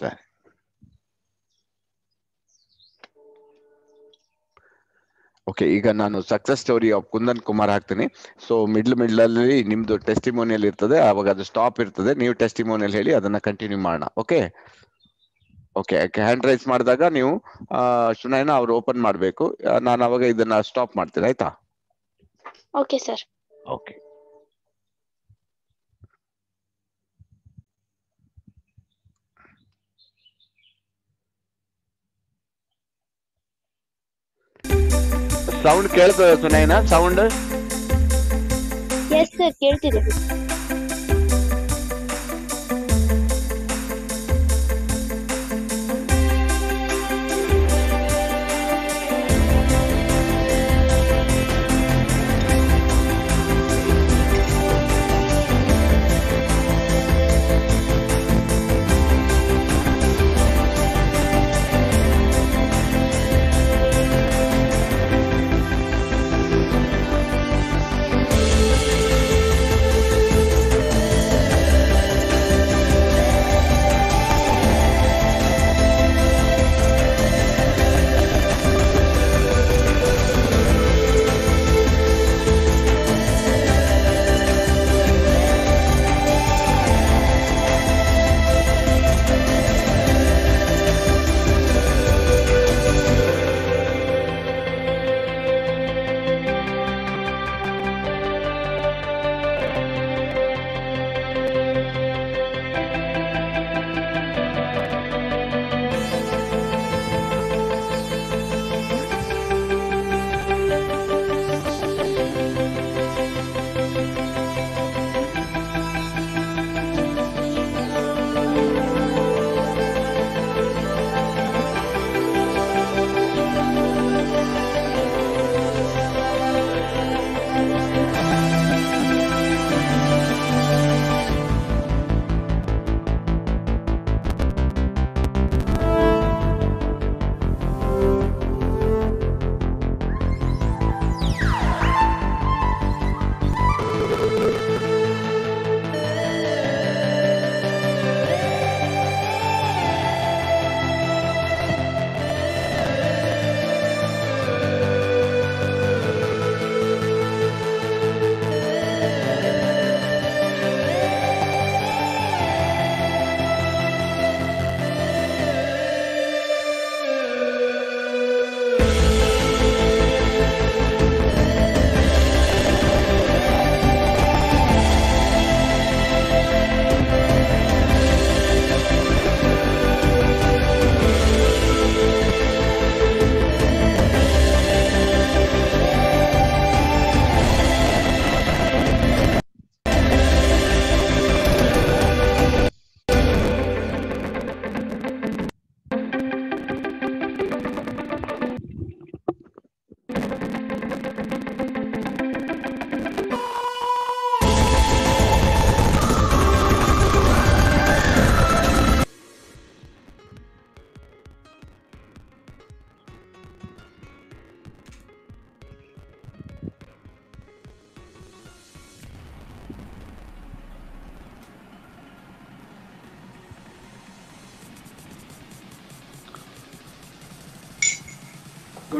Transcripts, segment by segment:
ಸರಿ. ಓಕೆ ಈಗ ನಾನು success story of Kundan Kumar ಹಾಕ್ತೀನಿ. ಸೊ ಮಿಡ್ಲ್ ಮಿಡ್ಲ್ ಅಲ್ಲಿ ನಿಮ್ದು ಟೆಸ್ಟಿಮೋನಿಯಲ್ ಇರ್ತದೆ ಅವಾಗ ಅದು ಸ್ಟಾಪ್ ಇರ್ತದೆ. ನೀವು ಟೆಸ್ಟಿಮೋನಿಯಲ್ ಹೇಳಿ ಅದನ್ನ ಕಂಟಿನ್ಯೂ ಮಾಡೋಣ. ಓಕೆ ಓಕೆ ಹ್ಯಾಂಡ್ ರೈಸ್ ಮಾಡಿದಾಗ ನೀವು ಶುನೈನ ಅವ್ರು ಓಪನ್ ಮಾಡಬೇಕು. ನಾನು ಅವಾಗ ಇದನ್ನ ಸ್ಟಾಪ್ ಮಾಡ್ತೀನಿ ಆಯ್ತಾ? ಓಕೆ ಸರ್ ಓಕೆ ಸೌಂಡ್ ಕೇಳ್ತದೆ ಸುನೈನ ಸೌಂಡ್ ಎಸ್ ಸರ್ ಕೇಳ್ತಿದೆ.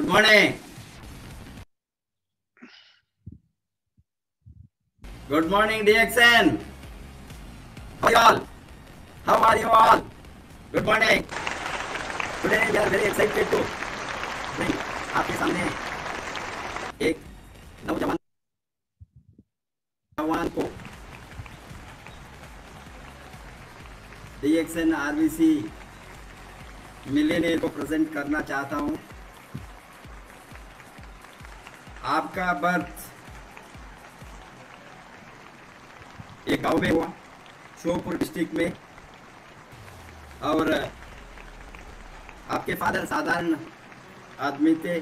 Good morning. Good morning, DXN. How are you all? How are you all? Good morning. Today we are very excited to bring आपके सामने एक नौजवान जवान को DXN RBC मिलेनियर को present करना चाहता हूँ आपका बर्थ एक गाँव में हुआ श्योपुर डिस्ट्रिक्ट में। और आपके फादर साधारण आदमी थे।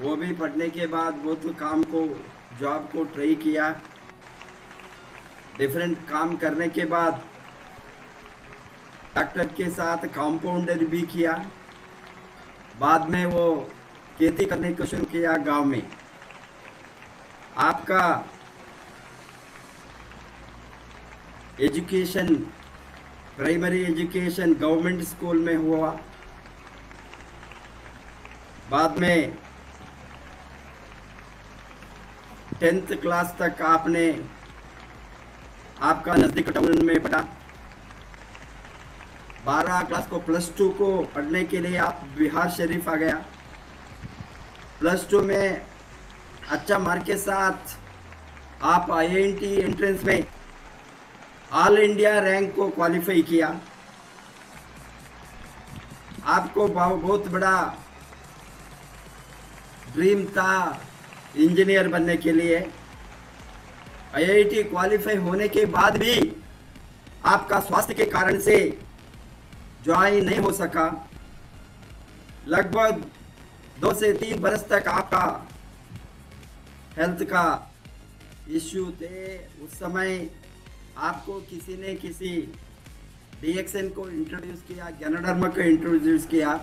वो भी पढ़ने के बाद वो तो काम को, जॉब को ट्राई किया। डिफरेंट काम करने के बाद डॉक्टर के साथ कंपाउंडर भी किया। बाद में वो खेती करने को शुरू किया गाँव में। आपका education primary education government school में हुआ। बाद में टेंथ क्लास तक आपने आपका नज़दीक टाउन में पढ़ा। बारह क्लास को प्लस टू को पढ़ने के लिए आप बिहार शरीफ आ गया। प्लस टू में अच्छा मार्क के साथ आप आईआईटी एंट्रेंस में ऑल इंडिया रैंक को क्वालिफाई किया। आपको बहुत बड़ा ड्रीम था इंजीनियर बनने के लिए। आईआईटी क्वालिफाई होने के बाद भी आपका स्वास्थ्य के कारण से ज्वाइन नहीं हो सका। लगभग दो से तीन बरस तक आपका हेल्थ का इश्यू थे। उस समय आपको किसी ने किसी डीएक्सएन को इंट्रोड्यूस किया गैनोडर्मा को इंट्रोड्यूस किया।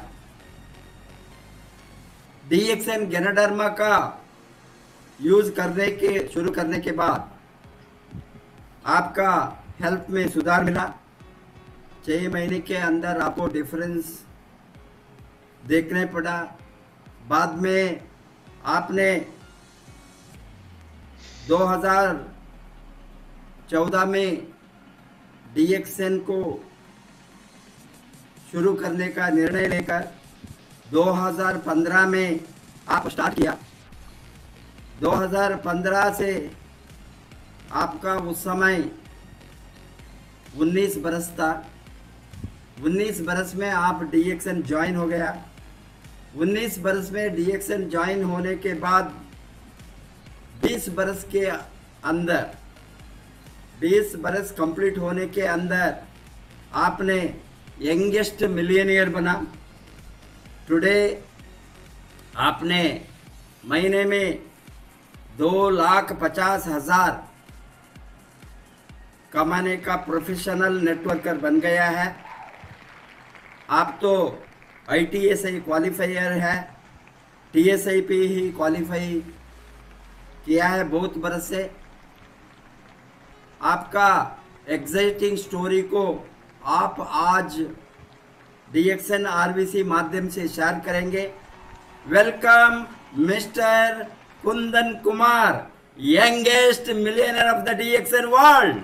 डीएक्सएन गैनोडर्मा का यूज़ करने के, शुरू करने के बाद आपका हेल्थ में सुधार मिला। छः महीने के अंदर आपको डिफरेंस देखने पड़ा। बाद में आपने 2014 में डीएक्सएन को शुरू करने का निर्णय लेकर 2015 में आप स्टार्ट किया। 2015 से आपका उस समय 19 बरस था। 19 बरस में आप डीएक्सएन ज्वाइन हो गया। 19 बरस में डीएक्सएन ज्वाइन होने के बाद 20 बरस के अंदर 20 बरस कंप्लीट होने के अंदर आपने यंगेस्ट मिलियनियर बना। टुडे आपने महीने में दो लाख पचास हज़ार कमाने का प्रोफेशनल नेटवर्कर बन गया है। आप तो I T S I qualifier है। टी एस आई पी ही क्वालिफाई किया है बहुत बरस से। आपका एग्जाइटिंग स्टोरी को आप आज डीएक्सएन आरबीसी माध्यम से शेयर करेंगे। Welcome mister Kundan Kumar youngest millionaire of the DXN world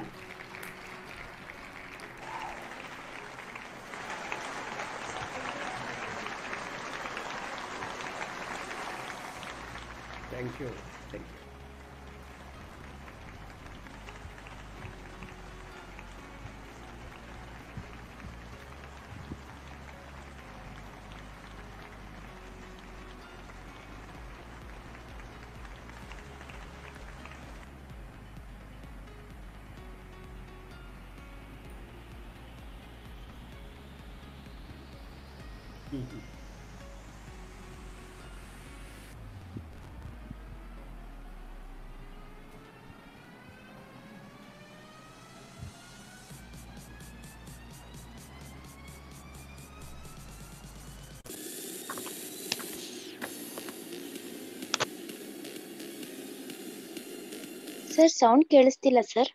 sir sound ಕೇಳಿಸ್ತಿಲ್ಲ ಸರ್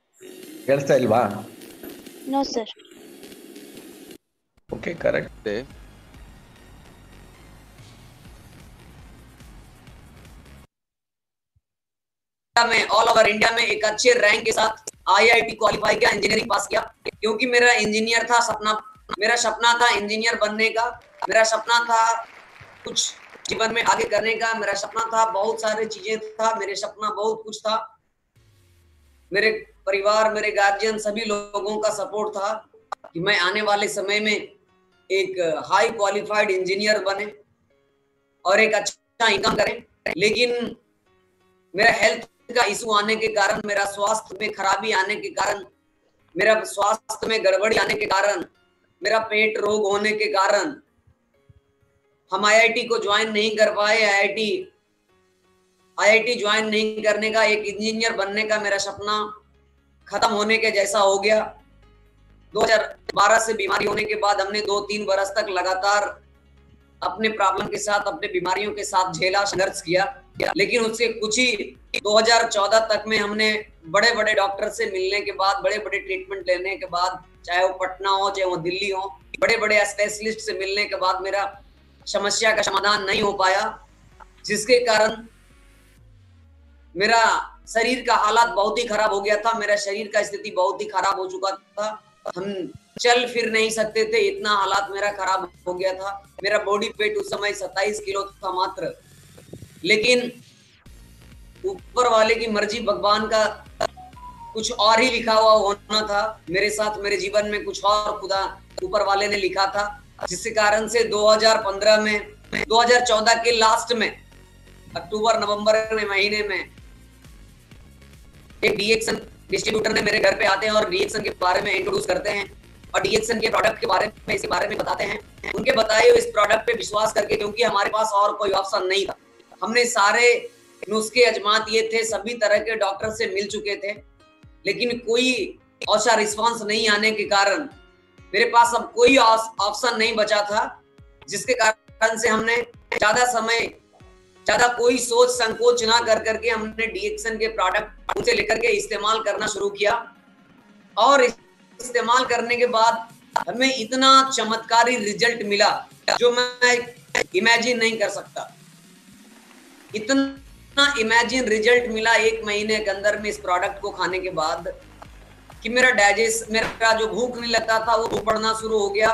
ಕೇಳಿಸ್ತಾ ಇಲ್ವಾ? ನೋ ಸರ್ ಓಕೆ ಕರೆಕ್ಟ್ और इंडिया में एक अच्छे रैंक के साथ आईआईटी क्वालिफाई किया इंजीनियरिंग पास किया। क्योंकि मेरा इंजीनियर था सपना। मेरा सपना था इंजीनियर बनने का। मेरा सपना था कुछ जीवन में आगे करने का। मेरा सपना था बहुत सारे चीज़ें था। मेरे सपना बहुत कुछ था। मेरे परिवार, मेरे गार्जियन सभी लोगों का सपोर्ट था कि मैं आने वाले समय में एक हाई क्वालिफाइड इंजीनियर बने और एक अच्छा इनकम करें। लेकिन मेरा हेल्थ का इशू आने के कारण मेरा स्वास्थ्य में खराबी आने के कारण, मेरा स्वास्थ्य में गड़बड़ी आने के कारण, मेरा पेट रोग होने के कारण, हम आईआईटी को ज्वाइन नहीं कर पाए आईआईटी आईआईटी ज्वाइन नहीं करने का, एक इंजीनियर बनने का मेरा सपना खत्म होने के जैसा हो गया। 2012 से बीमारी होने के बाद हमने दो तीन बरस तक लगातार अपने प्रॉब्लम के साथ, अपने बीमारियों के साथ झेला, संघर्ष किया। लेकिन उसके कुछ ही 2014 तक में हमने बड़े बड़े डॉक्टर से मिलने के बाद बड़े बड़े ट्रीटमेंट लेने के बाद, चाहे वो पटना हो, चाहे वो दिल्ली हो बड़े बड़े स्पेशलिस्ट से मिलने के बाद मेरा समस्या का समाधान नहीं हो पाया, जिसके कारण मेरा शरीर का हालात बहुत ही खराब हो गया था, मेरा शरीर का स्थिति बहुत ही खराब हो चुका था। हम चल फिर नहीं सकते थे, इतना हालात मेरा खराब हो गया था। मेरा बॉडी वेट उस समय 27 किलो था मात्र। लेकिन ऊपर वाले की मर्ज़ी भगवान का कुछ और ही लिखा हुआ होना था। मेरे साथ, मेरे जीवन में कुछ और खुदा ऊपर वाले ने लिखा था। जिसके कारण से 2015 में 2014 के लास्ट में, अक्टूबर, नवंबर में महीने में एक डीएक्सन डिस्ट्रीब्यूटर ने मेरे घर पे आते हैं और डीएक्सन के बारे में इंट्रोड्यूस करते हैं और डीएक्सन के प्रोडक्ट के बारे में, इसके बारे में बताते हैं। उनके बताए इस प्रोडक्ट पे विश्वास करके, क्योंकि हमारे पास और कोई ऑप्शन नहीं था। हमने सारे नुस्खे अजमा दिए थे, सभी तरह के डॉक्टर से मिल चुके थे, लेकिन कोई औसा रिस्पांस नहीं आने के कारण मेरे पास अब कोई ऑप्शन नहीं बचा था, जिसके कारण से हमने ज़्यादा समय, ज़्यादा कोई सोच, संकोच ना कर करके हमने डीएक्सन के प्रोडक्ट उनसे लेकर के इस्तेमाल करना शुरू किया। और इस्तेमाल करने के बाद हमें इतना चमत्कारी रिज़ल्ट मिला, जो मैं इमेजिन नहीं कर सकता। इतना इमेजिन रिज़ल्ट मिला एक महीने के अंदर में इस प्रोडक्ट को खाने के बाद कि मेरा डाइजेस्ट मेरा जो भूख नहीं लगता था, वो भूख पड़ना शुरू हो गया।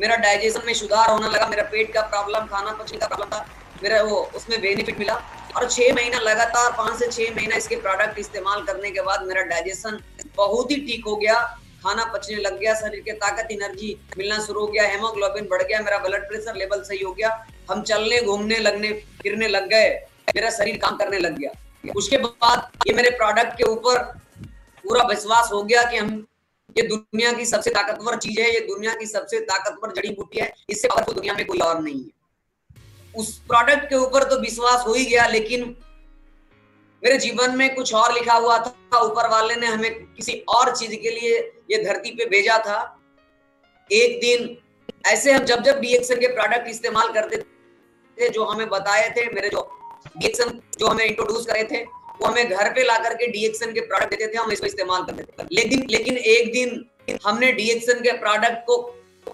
मेरा डाइजेशन में सुधार होने लगा, मेरा पेट का प्रॉब्लम खाना पचने का प्रॉब्लम था, मेरा वो, उसमें बेनिफिट मिला। और छह महीना लगातार, पाँच से छह महीना इसके प्रोडक्ट इस्तेमाल करने के बाद मेरा डाइजेशन बहुत ही ठीक हो गया। खाना पचने लग गया, शरीर के ताकत एनर्जी मिलना शुरू हो गया हेमोग्लोबिन बढ़ गया, मेरा ब्लड प्रेशर लेवल सही हो गया। हम चलने, घूमने, लगने, फिरने लग गए। मेरा शरीर काम करने लग गया। उसके बाद ये मेरे प्रोडक्ट के ऊपर पूरा विश्वास हो गया कि हम, ये दुनिया की सबसे ताकतवर चीज़ है, ये दुनिया की सबसे ताकतवर जड़ी बूटी है, इससे पावरफुल दुनिया में कोई और नहीं है। उस प्रोडक्ट के ऊपर तो विश्वास हो ही गया, लेकिन मेरे जीवन में कुछ और लिखा हुआ था, ऊपर वाले ने हमें किसी और चीज़ के लिए ये धरती पे भेजा था। एक दिन ऐसे हम जब जब डीएक्सन के प्रोडक्ट इस्तेमाल करते थे, जो हमें बताए थे, मेरे जो डीएक्सन जो हमें इंट्रोड्यूस करे थे, वो हमें घर पे ला करके डीएक्सन के प्रोडक्ट देते थे, हम इसको इस्तेमाल करते थे। लेकिन लेकिन एक दिन हमने डीएक्सन के प्रोडक्ट को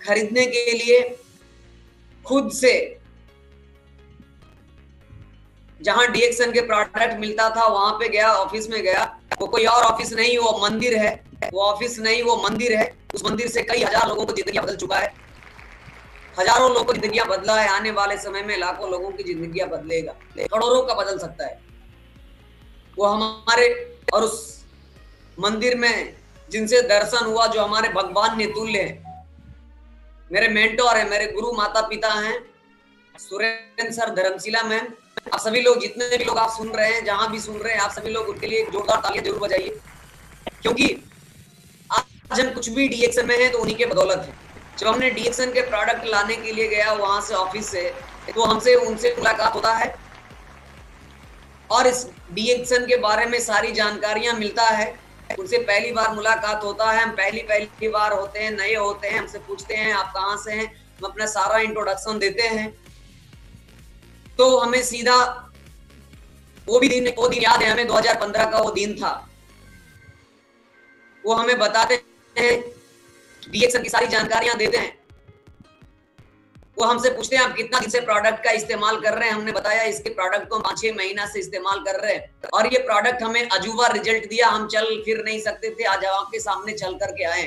खरीदने के लिए खुद से, जहाँ डीएक्सन के प्रोडक्ट मिलता था, वहाँ पे गया ऑफ़िस में गया। वो कोई और ऑफ़िस नहीं, वो मंदिर है। वो ऑफ़िस नहीं, वो मंदिर है। उस मंदिर से कई हज़ार लोगों को ज़िंदगी बदल चुका है। हज़ारों लोगों की ज़िंदगी बदला है, आने वाले समय में लाखों लोगों की ज़िंदगी बदलेगा। करोड़ों का बदल सकता है। वो हमारे और उस मंदिर में जिनसे दर्शन हुआ, जो हमारे भगवान ने तुल्य है। मेरे मेंटोर है, मेरे गुरु माता पिता हैं, सुरेंद्र सर धर्मशिला मैम, आप सभी लोग जितने भी लोग आप सुन रहे हैं, जहाँ भी सुन रहे हैं, आप सभी लोग उनके लिए जोरदार तालियाँ ज़रूर बजाइए। क्योंकि आज हम कुछ भी डीएक्सन में हैं तो उन्हीं के बदौलत है। जब हमने डीएक्सन के प्रोडक्ट लाने के लिए गया वहाँ से ऑफ़िस से तो हमसे उनसे मुलाकात होता है। और इस डीएक्सन के बारे में सारी जानकारियाँ मिलता है। उनसे पहली बार मुलाकात होता है, हम पहली पहली बार होते हैं, नए होते हैं, हमसे पूछते हैं, आप कहाँ से हैं? हम अपना सारा इंट्रोडक्शन देते हैं। तो हमें सीधा, वो भी दिन, वो दिन याद है, हमें 2015 का वो दिन था। वो हमें बताते हैं डीएक्सन की सारी जानकारियाँ देते हैं। वो हमसे पूछते हैं, आप कितना दिन से प्रोडक्ट का इस्तेमाल कर रहे हैं? हमने बताया, इसके प्रोडक्ट को पाँच छह महीना से इस्तेमाल कर रहे हैं। और ये प्रोडक्ट हमें अजूबा रिज़ल्ट दिया, हम चल फिर नहीं सकते थे, आज आपके सामने चल करके आए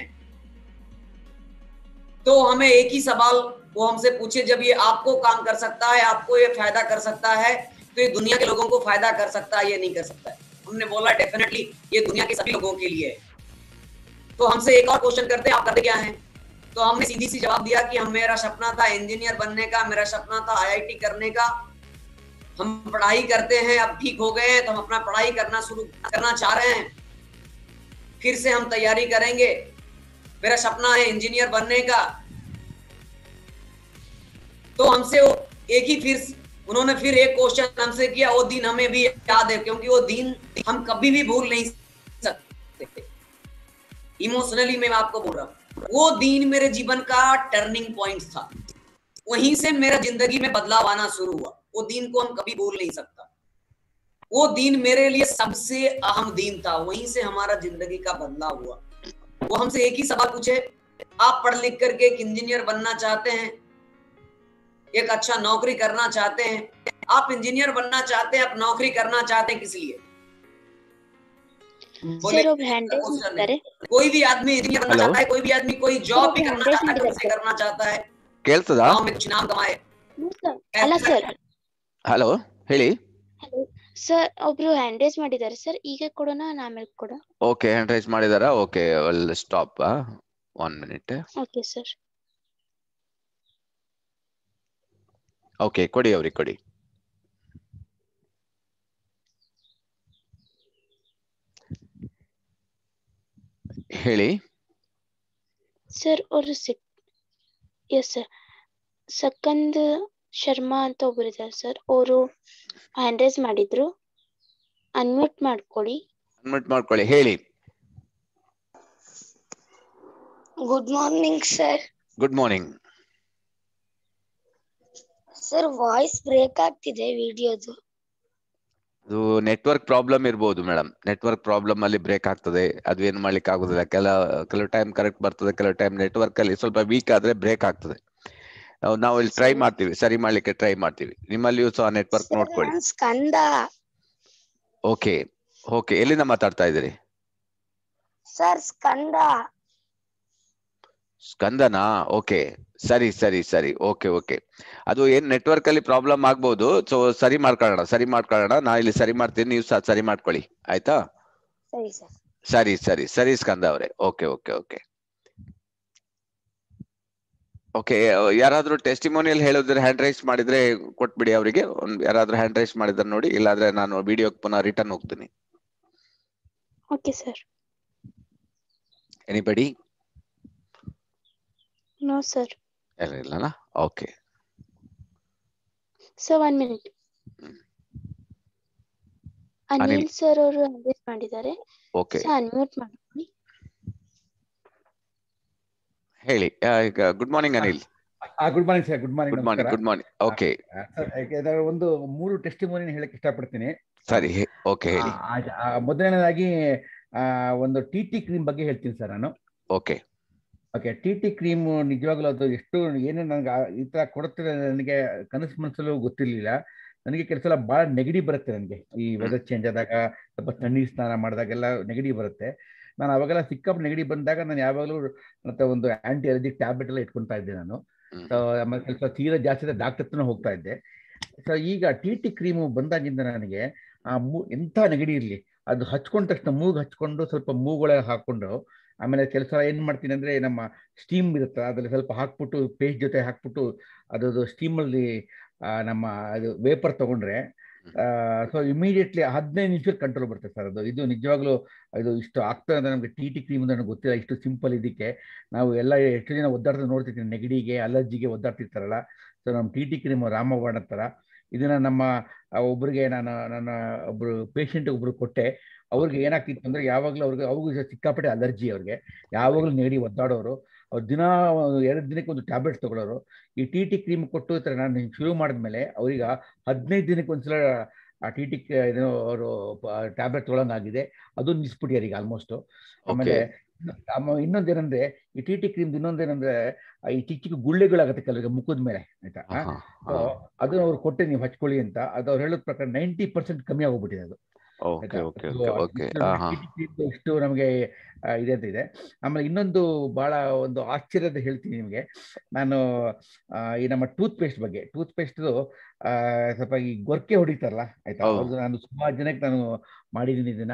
तो हमें एक ही सवाल वो हमसे पूछे, जब ये आपको काम कर सकता है, आपको ये फ़ायदा कर सकता है तो ये दुनिया के लोगों को फ़ायदा कर सकता है, ये नहीं कर सकता है। हमने बोला डेफिनेटली ये दुनिया के सभी लोगों के लिए है। तो हमसे एक और क्वेश्चन करते हैं, आप करते क्या है? तो हमने सीधी सी जवाब दिया कि हम मेरा सपना था इंजीनियर बनने का, मेरा सपना था आईआईटी करने का। हम पढ़ाई करते हैं, अब ठीक हो गए हैं तो हम अपना पढ़ाई करना शुरू करना चाह रहे हैं। फिर से हम तैयारी करेंगे। मेरा सपना है इंजीनियर बनने का। तो हमसे एक ही फिर, उन्होंने फिर एक क्वेश्चन हमसे किया, वो दिन हमें भी याद है, क्योंकि वो दिन हम कभी भी भूल नहीं इमोशनली मैं आपको बोल रहा हूँ। वो दिन मेरे जीवन का टर्निंग पॉइंट था। वहीं से मेरा ज़िंदगी में बदलाव आना शुरू हुआ। वो दिन को हम कभी भूल नहीं सकता। वो दिन मेरे लिए सबसे अहम दीन था। वहीं से हमारा ज़िंदगी का बदलाव हुआ। वो हमसे एक ही सवाल पूछे आप पढ़ लिख करके एक इंजीनियर बनना चाहते हैं? एक अच्छा नौकरी करना चाहते हैं? आप इंजीनियर बनना चाहते हैं आप नौकरी करना चाहते हैं किस लिए? बोले, ಸರ್ ಒಬ್ರು ಹ್ಯಾಂಡ್ ರೈಸ್ क्वेश्चन ಮಾಡಿದ್ದಾರೆ है। कोई भी आदमी इंजीनियर बनना Hello? चाहता है कोई भी आदमी कोई जॉब भी Sir, करना hand चाहता है raise खुद से ಮಾಡಿದ್ದಾರೆ. करना चाहता है ಕೇಳ್ತದಾ गांव में कुछ नाम कमाए ಹ್ಮ್ sir. ಅಲ್ಲ ಸರ್ ಹಲೋ ಹೇಳಿ ಸರ್ ಒಬ್ರು ಹ್ಯಾಂಡ್ ರೈಸ್ ಮಾಡಿದ್ದಾರೆ ಸರ್ ಈಗ ಕೊಡೋಣ ನಾ ಆಮೇಲೆ ಕೊಡೋಣ okay hand raise ಮಾಡಿದಾರಾ okay stop one minute okay sir okay ಕೊಡಿ ಅವ್ರಿಗೆ ಕೊಡಿ ಹೇಳಿ. ಸರ್ ಅವರು ಸಿಕ್ ಎಸ್ ಸರ್ ಸಕಂದ್ ಶರ್ಮಾ ಅಂತ ಒಬ್ರು ಇದ್ದಾರೆ ಸರ್. ಅವರು ಹ್ಯಾಂಡ್ ರೈಸ್ ಮಾಡಿದ್ರು. ಅನ್ಮ್ಯೂಟ್ ಮಾಡ್ಕೊಳ್ಳಿ. ಅನ್ಮ್ಯೂಟ್ ಮಾಡ್ಕೊಳ್ಳಿ. ಹೇಳಿ. Good morning sir good morning sir voice break ಆಗ್ತಿದೆ ವಿಡಿಯೋದು ಅದು ನೆಟ್ವರ್ಕ್ ಪ್ರಾಬ್ಲಮ್ ಇರ್ಬೋದು ಮೇಡಮ್ ನೆಟ್ವರ್ಕ್ ಪ್ರಾಬ್ಲಮ್ ಅಲ್ಲಿ ಬ್ರೇಕ್ ಆಗ್ತದೆ ಅದು ಏನು ಮಾಡ್ಲಿಕ್ಕೆ ಆಗುದಿಲ್ಲ. ಕೆಲ ಕೆಲವು ಟೈಮ್ ಕರೆಕ್ಟ್ ಬರ್ತದೆ ಕೆಲವು ಟೈಮ್ ನೆಟ್ವರ್ಕ್ ಅಲ್ಲಿ ಸ್ವಲ್ಪ ವೀಕ್ ಆದ್ರೆ ಬ್ರೇಕ್ ಆಗ್ತದೆ. ನಾವು- ಇಲ್ಲಿ ಟ್ರೈ ಮಾಡ್ತೀವಿ ಸರಿ ಮಾಡ್ಲಿಕ್ಕೆ ಟ್ರೈ ಮಾಡ್ತೀವಿ. ನಿಮ್ಮಲ್ಲಿಯೂ ಸಹ ನೆಟ್ವರ್ಕ್ ನೋಡ್ಕೊಳ್ಳಿ. ಸ್ಕಂದ. ಓಕೆ ಓಕೆ ಎಲ್ಲಿಂದ ಮಾತಾಡ್ತಾ ಇದ್ದೀರಿ? ಸರ್ ಸ್ಕಂದ. ಸ್ಕಂದನಾ? ಓಕೆ. ಸರಿ ಸರಿ ಸರಿ. Okay okay. ಅದು ಏನ್ ನೆಟ್ವರ್ಕ್ ಅಲ್ಲಿ ಪ್ರಾಬ್ಲಮ್ ಆಗ್ಬಹುದು ಸೊ ಸರಿ ಮಾಡ್ಕೊಳ್ಳೋಣ ಸರಿ ಮಾಡ್ಕೊಳ್ಳೋಣ. ನಾ ಇಲ್ಲಿ ಸರಿ ಮಾಡ್ತೀನಿ ನೀವು ಸರಿ ಮಾಡ್ಕೊಳ್ಳಿ. ಆಯ್ತಾ? ಸರಿ ಸರ್. ಸರಿ ಸರಿ. ಸರಿ ಸ್ಕಂದ ಅವರೇ. Okay okay okay. ಓಕೆ ಯಾರಾದ್ರೂ ಟೆಸ್ಟಿಮೋನಿಯಲ್ ಹೇಳಿದ್ರೆ ಹ್ಯಾಂಡ್ ರೈಸ್ ಮಾಡಿದ್ರೆ ಕೊಟ್ಬಿಡಿ ಅವರಿಗೆ. ಒಂದು ಯಾರಾದ್ರೂ ಹ್ಯಾಂಡ್ ರೈಸ್ ಮಾಡಿದ್ರೆ ನೋಡಿ. ಇಲ್ಲಾಂದ್ರೆ ನಾನು ವಿಡಿಯೋಗೆ ಪುನಃ ರಿಟರ್ನ್ ಹೋಗ್ತೀನಿ. Okay sir. Anybody no sir ಎಲ್ಲ ಇಲ್ಲನಾ okay sir one minute hmm. Anil Anil. Sir ಅವರು ಹ್ಯಾಂಡ್ ಮಾಡಿದ್ದಾರೆ. ಓಕೆ ಸರ್ ಅನ್ಮ್ಯೂಟ್ ಮಾಡಿ. ಹೇಳಿ. ಆ, ಈಗ good morning Anil good morning sir good morning good morning good morning okay sir ಯಾಕೆಂದ್ರೆ ಒಂದು ಮೂರು ಟೆಸ್ಟಿಮೋನಿ ಹೇಳಕ್ ಇಷ್ಟಪಡ್ತೀನಿ. ಸರಿ ಓಕೆ ಹೇಳಿ. ಆ, ಆ, ಮೊದಲನೇದಾಗಿ ಆ, ಒಂದು ಟಿ ಟಿ ಕ್ರೀಮ್ ಬಗ್ಗೆ ಹೇಳ್ತೀನಿ ಸರ್ ನಾನು. Okay okay T T cream ನಿಜವಾಗ್ಲೂ ಅದು ಎಷ್ಟು ಏನು ನನಗೆ ಈ ತರ ಕೊಡುತ್ತೆ ನನಗೆ ಕನಸು ಮನಸ್ಸಲ್ಲೂ ಗೊತ್ತಿರಲಿಲ್ಲ. ನನಗೆ ಕೆಲಸ ಎಲ್ಲ ಭಾಳ ನೆಗಡಿ ಬರುತ್ತೆ ನನಗೆ. ಈ ವೆದರ್ ಚೇಂಜ್ ಆದಾಗ ಸ್ವಲ್ಪ ತಣ್ಣೀರು ಸ್ನಾನ ಮಾಡಿದಾಗೆಲ್ಲ ನೆಗಡಿ ಬರುತ್ತೆ. ನಾನು ಅವಾಗೆಲ್ಲ ಸಿಕ್ಕಪ್ಪ ನೆಗಡಿ ಬಂದಾಗ ನಾನು ಯಾವಾಗಲೂ ಮತ್ತೆ ಒಂದು ಆಂಟಿ ಅಲರ್ಜಿ ಟ್ಯಾಬ್ಲೆಟ್ ಎಲ್ಲ ಇಟ್ಕೊಂತಾ ಇದ್ದೆ ನಾನು. ಸೊ ಆಮೇಲೆ ಸ್ವಲ್ಪ ತೀರಾ ಜಾಸ್ತಿ ಡಾಕ್ಟರ್ ಹತ್ರ ಹೋಗ್ತಾ ಇದ್ದೆ. ಸೊ ಈಗ ಟಿ ಟಿ ಕ್ರೀಮು ಬಂದಾಗಿಂದ ನನಗೆ ಆ ಮೂ ಎಂಥ ನೆಗಡಿ ಇರಲಿ. ಅದು ಹಚ್ಕೊಂಡ ತಕ್ಷಣ ಮೂಗು ಹಚ್ಕೊಂಡು ಸ್ವಲ್ಪ ಮೂಗೊಳಗೆ ಹಾಕೊಂಡು ಆಮೇಲೆ ಕೆಲಸ ಏನ್ ಮಾಡ್ತೀನಿ ಅಂದ್ರೆ ನಮ್ಮ ಸ್ಟೀಮ್ ಇರುತ್ತೆ, ಅದ್ರಲ್ಲಿ ಸ್ವಲ್ಪ ಹಾಕ್ಬಿಟ್ಟು ಪೇಸ್ಟ್ ಜೊತೆ ಹಾಕ್ಬಿಟ್ಟು ಸ್ಟೀಮ್ ಅಲ್ಲಿ ನಮ್ಮ ಅದು ವೇಪರ್ ತಗೊಂಡ್ರೆ ಸೊ ಇಮಿಡಿಯೇಟ್ಲಿ ಹದಿನೈದು ನಿಮಿಷಕ್ಕೆ ಕಂಟ್ರೋಲ್ ಬರುತ್ತೆ ಸರ್ ಅದು. ಇದು ನಿಜವಾಗ್ಲೂ ಇದು ಇಷ್ಟು ಆಗ್ತದೆ ಅಂದ್ರೆ ನಮಗೆ ಟಿ ಟಿ ಕ್ರೀಮ್ ಅಂತ ನನಗೆ ಗೊತ್ತಿಲ್ಲ, ಇಷ್ಟು ಸಿಂಪಲ್ ಇದಕ್ಕೆ. ನಾವು ಎಲ್ಲ ಎಷ್ಟು ಜನ ಒದ್ದಾಡ್ತಾ ನೋಡ್ತಿರ್ತೀವಿ ನೆಗಡಿಗೆ ಅಲರ್ಜಿಗೆ ಒದ್ದಾಡ್ತಿರ್ತಾರಲ್ಲ. ಸೊ ನಮ್ಮ ಟಿ ಟಿ ಕ್ರೀಮ್ ರಾಮಬಾಣ ಥರ ಇದನ್ನ ನಮ್ಮ ಒಬ್ಬರಿಗೆ ನಾನು, ನನ್ನ ಒಬ್ರು ಪೇಷಂಟ್ ಒಬ್ರು ಕೊಟ್ಟೆ. ಅವ್ರಿಗೆ ಏನಾಗ್ತಿತ್ತು ಅಂದ್ರೆ ಯಾವಾಗಲೂ ಅವ್ರಿಗೆ ಅವ್ರಿಗೂ ಸಿಕ್ಕಾಪಟ್ಟೆ ಅಲರ್ಜಿ ಅವ್ರಿಗೆ. ಯಾವಾಗಲೂ ನೆಗಡಿ ಒದ್ದಾಡೋರು ಅವ್ರು ದಿನ ಎರಡು ದಿನಕ್ಕೆ ಒಂದು ಟ್ಯಾಬ್ಲೆಟ್ ತಗೊಳ್ಳೋರು ಈ ಟಿ ಟಿ ಕ್ರೀಮ್ ಕೊಟ್ಟು ಇತರ ಥರ ನಾನು ಶುರು ಮಾಡಿದ್ಮೇಲೆ ಅವ್ರಿಗೆ ಹದಿನೈದು ದಿನಕ್ಕೆ ಒಂದ್ಸಲ ಆ ಟಿ ಟಿ ಏನು ಅವರು ಟ್ಯಾಬ್ಲೆಟ್ ತೊಗೊಳಂಗಾಗಿದೆ ಅದು ನಿಲ್ಸ್ಬಿಟ್ಟಿದ್ದಾರೆ ಈಗ ಆಲ್ಮೋಸ್ಟ್ ಆಮೇಲೆ ಆಮ- ಇನ್ನೊಂದೇನಂದ್ರೆ ಈ ಟಿ ಟಿ ಕ್ರೀಮ್ ಇನ್ನೊಂದೇನಂದ್ರೆ ಈ ಚಿಕ್ಕ ಚಿಕ್ಕ ಗುಳ್ಳೆಗಳಾಗುತ್ತೆ ಕೆಲವರಿಗೆ ಮುಖದ ಮೇಲೆ ಆಯ್ತಾ? ಅದನ್ನ ಅದು ಅವ್ರು ಕೊಟ್ಟೆ ನೀವು ಹಚ್ಕೊಳ್ಳಿ ಅಂತ. ಅದು ಅವ್ರು ಹೇಳೋದ್ ಪ್ರಕಾರ ನೈಂಟಿ ಪರ್ಸೆಂಟ್ ಕಮ್ಮಿ ಆಗೋಗ್ಬಿಟ್ಟಿದೆ ಅದು. ಓಕೆ ಓಕೆ ಓಕೆ ಓಕೆ ಇಷ್ಟು ನಮ್ಗೆ ಇದೆ ಆಮೇಲೆ ಇನ್ನೊಂದು ಬಹಳ ಒಂದು ಆಶ್ಚರ್ಯದ ಹೇಳ್ತೀನಿ ನಿಮಗೆ. ನಾನು ಈ ನಮ್ಮ ಟೂತ್ ಪೇಸ್ಟ್ ಬಗ್ಗೆ ಟೂತ್ ಪೇಸ್ಟ್ ಸ್ವಲ್ಪ ಈ ಗೊರ್ಕೆ ಹೊಡಿತಾರಲ್ಲ ಆಯ್ತಾ. ನಾನು ಸುಮಾರು ಜನಕ್ಕೆ ನಾನು ಮಾಡಿದ್ದೀನಿ ಇದನ್ನ.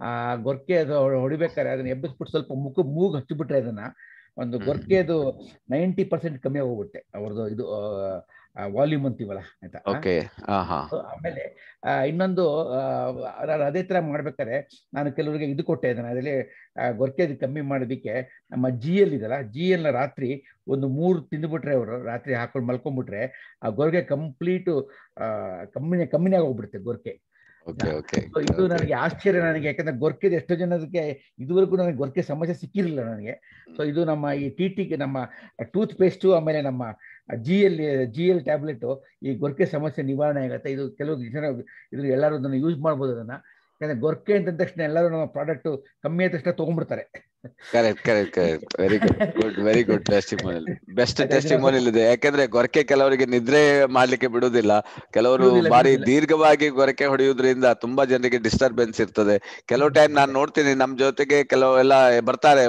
ಆ ಗೊರ್ಕೆ ಅದು ಹೊಡ್- ಹೊಡಿಬೇಕಾದ್ರೆ ಅದನ್ನ ಎಬ್ಬಿಸ್ಬಿಟ್ಟು ಸ್ವಲ್ಪ ಮುಖ ಮೂಗು ಹಚ್ಚಿಬಿಟ್ರೆ ಅದನ್ನ ಒಂದು. ಗೊರ್ಕೆದು ನೈಂಟಿ ಪರ್ಸೆಂಟ್ ಕಮ್ಮಿ ಆಗೋಗುತ್ತೆ ಅವ್ರದ್ದು ಇದು ವಾಲ್ಯೂಮ್ ಅಂತೀವಲ್ಲ ಆಯ್ತಾ? ಓಕೆ ಆಮೇಲೆ ಇನ್ನೊಂದು ಆ, ನಾನು ಅದೇ ತರ ಮಾಡ್ಬೇಕಾದ್ರೆ ನಾನು ಕೆಲವರಿಗೆ ಇದು ಕೊಟ್ಟೆ ಅದನ್ನ ಅದರಲ್ಲಿ ಗೊರ್ಕೆ ಅದು ಕಮ್ಮಿ ಮಾಡೋದಕ್ಕೆ ನಮ್ಮ ಜಿ ಎಲ್ ಇದಲ್ಲ ಜಿ ಎಲ್ನ ರಾತ್ರಿ ಒಂದು ಮೂರು ತಿಂದ್ಬಿಟ್ರೆ ಅವರು ರಾತ್ರಿ ಹಾಕೊಂಡು ಮಲ್ಕೊಂಡ್ಬಿಟ್ರೆ ಆ ಗೊರ್ಕೆ ಕಂಪ್ಲೀಟು ಕಮ್ಮಿನೇ ಕಮ್ಮಿನೇ ಆಗೋಗ್ಬಿಡುತ್ತೆ ಗೊರ್ಕೆ. ಇದು ನನಗೆ ಆಶ್ಚರ್ಯ ನನಗೆ ಯಾಕಂದ್ರೆ ಗೊರ್ಕೆದ ಎಷ್ಟೋ ಜನಕ್ಕೆ ಇದುವರೆಗೂ ನನಗೆ ಗೊರ್ಕೆ ಸಮಸ್ಯೆ ಸಿಕ್ಕಿರಲಿಲ್ಲ ನನಗೆ. ಸೊ ಇದು ನಮ್ಮ ಈ ಟಿ ಟಿಗೆ ನಮ್ಮ ಟೂತ್ ಪೇಸ್ಟು ಆಮೇಲೆ ನಮ್ಮ G L G L tablet ಈ ಗೊರ್ಕೆ ಸಮಸ್ಯೆ ನಿವಾರಣೆ ಆಗುತ್ತೆ. ಇದು ಕೆಲವು ಜನ ಇದ್ರ ಎಲ್ಲರೂ ಅದನ್ನು ಯೂಸ್ ಮಾಡ್ಬೋದು ಅದನ್ನ. ಯಾಕಂದ್ರೆ ಗೊರ್ಕೆ ಅಂತ ತಕ್ಷಣ ಎಲ್ಲರೂ ನಮ್ಮ ಪ್ರಾಡಕ್ಟ್ ಕಮ್ಮಿ ಆದ ತಕ್ಷಣ ತಗೊಂಡ್ಬಿಡ್ತಾರೆ. Correct correct correct very good good very good testimonial best testing testimonial ಇದೆ. ಯಾಕಂದ್ರೆ ಗೊರಕೆ ಕೆಲವರಿಗೆ ನಿದ್ರೆ ಮಾಡ್ಲಿಕ್ಕೆ ಬಿಡುದಿಲ್ಲ ಕೆಲವರು ಬಾರಿ ದೀರ್ಘವಾಗಿ ಗೊರಕೆ ಹೊಡೆಯುವುದರಿಂದ ತುಂಬಾ ಜನರಿಗೆ ಡಿಸ್ಟರ್ಬೆನ್ಸ್ ಇರ್ತದೆ. ಕೆಲವು ಟೈಮ್ ನಾನು ನೋಡ್ತೀನಿ ನಮ್ ಜೊತೆಗೆ ಕೆಲವೆಲ್ಲ ಬರ್ತಾರೆ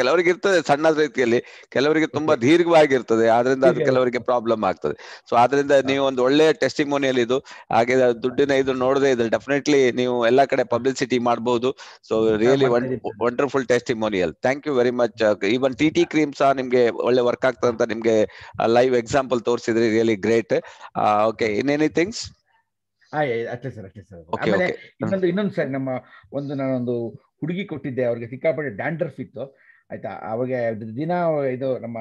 ಕೆಲವರಿಗೆ ಇರ್ತದೆ ಸಣ್ಣ ರೀತಿಯಲ್ಲಿ. ಕೆಲವರಿಗೆ ತುಂಬಾ ದೀರ್ಘವಾಗಿರ್ತದೆ. ಆದ್ರಿಂದ ಅದು ಕೆಲವರಿಗೆ ಪ್ರಾಬ್ಲಮ್ ಆಗ್ತದೆ. ಸೊ ಆದ್ರಿಂದ ನೀವು ಒಂದು ಒಳ್ಳೆಯ ಟೆಸ್ಟಿಮೋನಿಯಲ್ ಇದು. ಹಾಗೆ ದುಡ್ಡಿನ ಇದು ನೋಡದೆ ಇದು ಡೆಫಿನೆಟ್ಲಿ ನೀವು ಎಲ್ಲಾ ಕಡೆ ಪಬ್ಲಿಸಿಟಿ ಮಾಡಬಹುದು ಸೊ ರಿಯಲಿ ವಂಡರ್ಫುಲ್ ಇದ್ದೀನಿ. Testimonial thank you very much even T T cream ಸಹ ನಿಮ್ಗೆ ಒಳ್ಳೆ ವರ್ಕ್ ಆಗ್ತದೆ ಅಂತ ನಿಮ್ಗೆ live example ತೋರಿಸಿದ್ರಿ really great okay in any things ಅಷ್ಟೇ ಸರ್ ಅಷ್ಟೇ ಸರ್ ಆಮೇಲೆ ಇನ್ನೊಂದು ಇನ್ನೊಂದು ಸರ್ ನಮ್ಮ ಒಂದು ನಾನೊಂದು ಹುಡುಗಿ ಕೊಟ್ಟಿದ್ದೆ ಅವ್ರಿಗೆ ಸಿಕ್ಕಾಪಟ್ಟೆ ಡ್ಯಾಂಡ್ರಫ್ ಇತ್ತು. ಆಯ್ತಾ? ಅವಾಗ ದಿನ ಇದು ನಮ್ಮ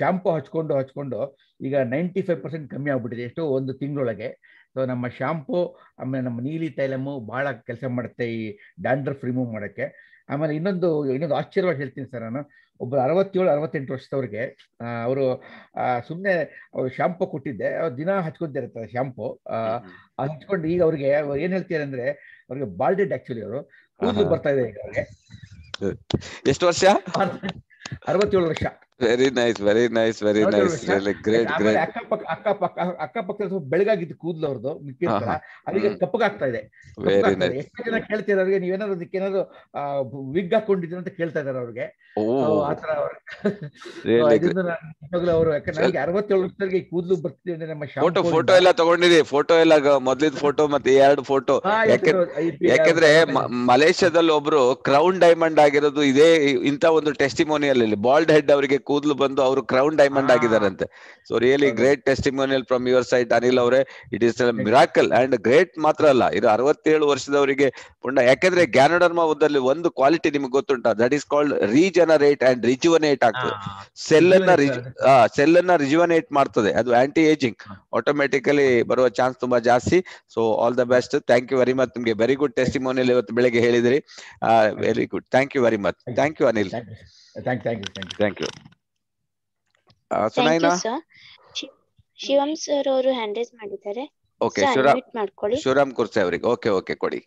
ಶಾಂಪು ಹಚ್ಕೊಂಡು ಹಚ್ಕೊಂಡು ಈಗ ನೈಂಟಿ ಫೈವ್ ಪರ್ಸೆಂಟ್ ಕಮ್ಮಿ ಆಗ್ಬಿಟ್ಟಿದೆ ಎಷ್ಟೋ ಒಂದು ತಿಂಗಳೊಳಗೆ. ಸೊ ನಮ್ಮ ಶ್ಯಾಂಪು ಆಮೇಲೆ ನಮ್ಮ ನೀಲಿ ತೈಲಮು ಭಾಳ ಕೆಲಸ ಮಾಡುತ್ತೆ ಈ ಡ್ಯಾಂಡ್ರಫ್ ರಿಮೂವ್ ಮಾಡೋಕ್ಕೆ. ಆಮೇಲೆ ಇನ್ನೊಂದು ಇನ್ನೊಂದು ಆಶ್ಚರ್ಯವಾಗಿ ಹೇಳ್ತೀನಿ ಸರ್ ನಾನು. ಒಬ್ಬರು ಅರವತ್ತೇಳು ಅರವತ್ತೆಂಟು ವರ್ಷದವ್ರಿಗೆ ಅವರು ಸುಮ್ಮನೆ ಅವ್ರು ಶಾಂಪು ಕೊಟ್ಟಿದ್ದೆ. ಅವ್ರು ದಿನ ಇರುತ್ತೆ ಶ್ಯಾಂಪು ಅದು ಹಚ್ಕೊಂಡು ಈಗ ಅವ್ರಿಗೆ ಏನು ಹೇಳ್ತಾರೆ ಅಂದ್ರೆ ಅವ್ರಿಗೆ ಬಾಲ್ಡೆಡ್ ಆಕ್ಚುಲಿ ಅವರು. ಕೂದಲು. ಬರ್ತಾ ಇದೆ ಈಗ ಅವ್ರಿಗೆ. ಎಷ್ಟು ವರ್ಷ? ಅರವತ್ತೇಳು ವರ್ಷ. Very nice very nice very nice great great ಅಕ್ಕಪಕ್ಕ ಅಕ್ಕಪಕ್ಕ ಅಕ್ಕಪಕ್ಕ ಸ್ವಲ್ಪ ಬೆಳಗಾಗಿದ್ದು ಕೂದಲು ಅವ್ರದ್ದು ಅದಕ್ಕೆ. ಕಪ್ಪಗಾಗ್ತಾ ಇದೆ. ಎಷ್ಟೋ ಜನ ಕೇಳ್ತಿದ್ದಾರೆ ಅವ್ರಿಗೆ? ನೀವೇನಾದ್ರು ಅದಕ್ಕೆ ಏನಾದ್ರು ವಿಗ್ ಹಾಕೊಂಡಿದ್ರು ಅಂತ ಕೇಳ್ತಾ ಇದಾರೆ ಅವ್ರಿಗೆ. ಆತರ ಅವ್ರು. ಯಾಕಂದ್ರೆ ಅರವತ್ತೇಳು ವರ್ಷದವರೆಗೆ ಈ ಕೂದಲು ಬರ್ತಿದೆ ನಮ್ಮ ಫೋಟೋ ಫೋಟೋ ಎಲ್ಲ ತಗೊಂಡಿರಿ. ಫೋಟೋ ಎಲ್ಲ ಮೊದ್ಲಿದ್ ಫೋಟೋ ಮತ್ತೆ ಎರಡು ಫೋಟೋ ಯಾಕಂದ್ರೆ ಮಲೇಷ್ಯಾದಲ್ಲಿ ಒಬ್ರು ಕ್ರೌನ್ ಡೈಮಂಡ್ ಆಗಿರೋದು ಇದೇ ಇಂತ ಒಂದು ಟೆಸ್ಟಿಮೋನಿಯಲ್ ಬಾಲ್ಡ್ ಹೆಡ್ ಅವರಿಗೆ ಕೂದಲು ಬಂದು ಅವರು crown diamond. ಆಗಿದಾರಂತೆ so really great testimonial from your site Anil ಅವರೇ. It is miracle and great ಮಾತ್ರ ಅಲ್ಲ. ಇದು ಅರವತ್ತೇಳು ವರ್ಷದವರಿಗೆ ಪುಣ್ಯ. ಯಾಕೆಂದ್ರೆ ಉದ್ದಲ್ಲಿ ಒಂದು ಕ್ವಾಲಿಟಿ ನಿಮ್ಗೆ ಗೊತ್ತುಂಟ. That is called regenerate and rejuvenate ಆಗ್ತದೆ. ಸೆಲ್ ಅನ್ನ ಸೆಲ್ ಅನ್ನ ರಿಜುವನೇಟ್ ಮಾಡ್ತದೆ. ಅದು ಆಂಟಿ ಏಜಿಂಗ್ ಆಟೋಮೆಟಿಕಲಿ ಬರುವ ಚಾನ್ಸ್ ತುಂಬಾ ಜಾಸ್ತಿ. So all the best thank you very much ನಿಮ್ಗೆ ವೆರಿ ಗುಡ್ ಟೆಸ್ಟಿಮೋನಿಯಲ್ ಇವತ್ತು ಬೆಳಗ್ಗೆ ಹೇಳಿದ್ರಿ. Very good thank you very much thank you Anil Thank you. Thank you, thank you, thank you. Thank you thank Sunaina you sir Shivam sir ಅವರು hand raise ಮಾಡಿದ್ದಾರೆ. Okay Shivaram ಮಾಡ್ಕೊಳ್ಳಿ. ಶಿವರಾಮ್ ಕುರ್ಸೆ ಅವರಿಗೆ. Okay okay ಕೊಡಿ.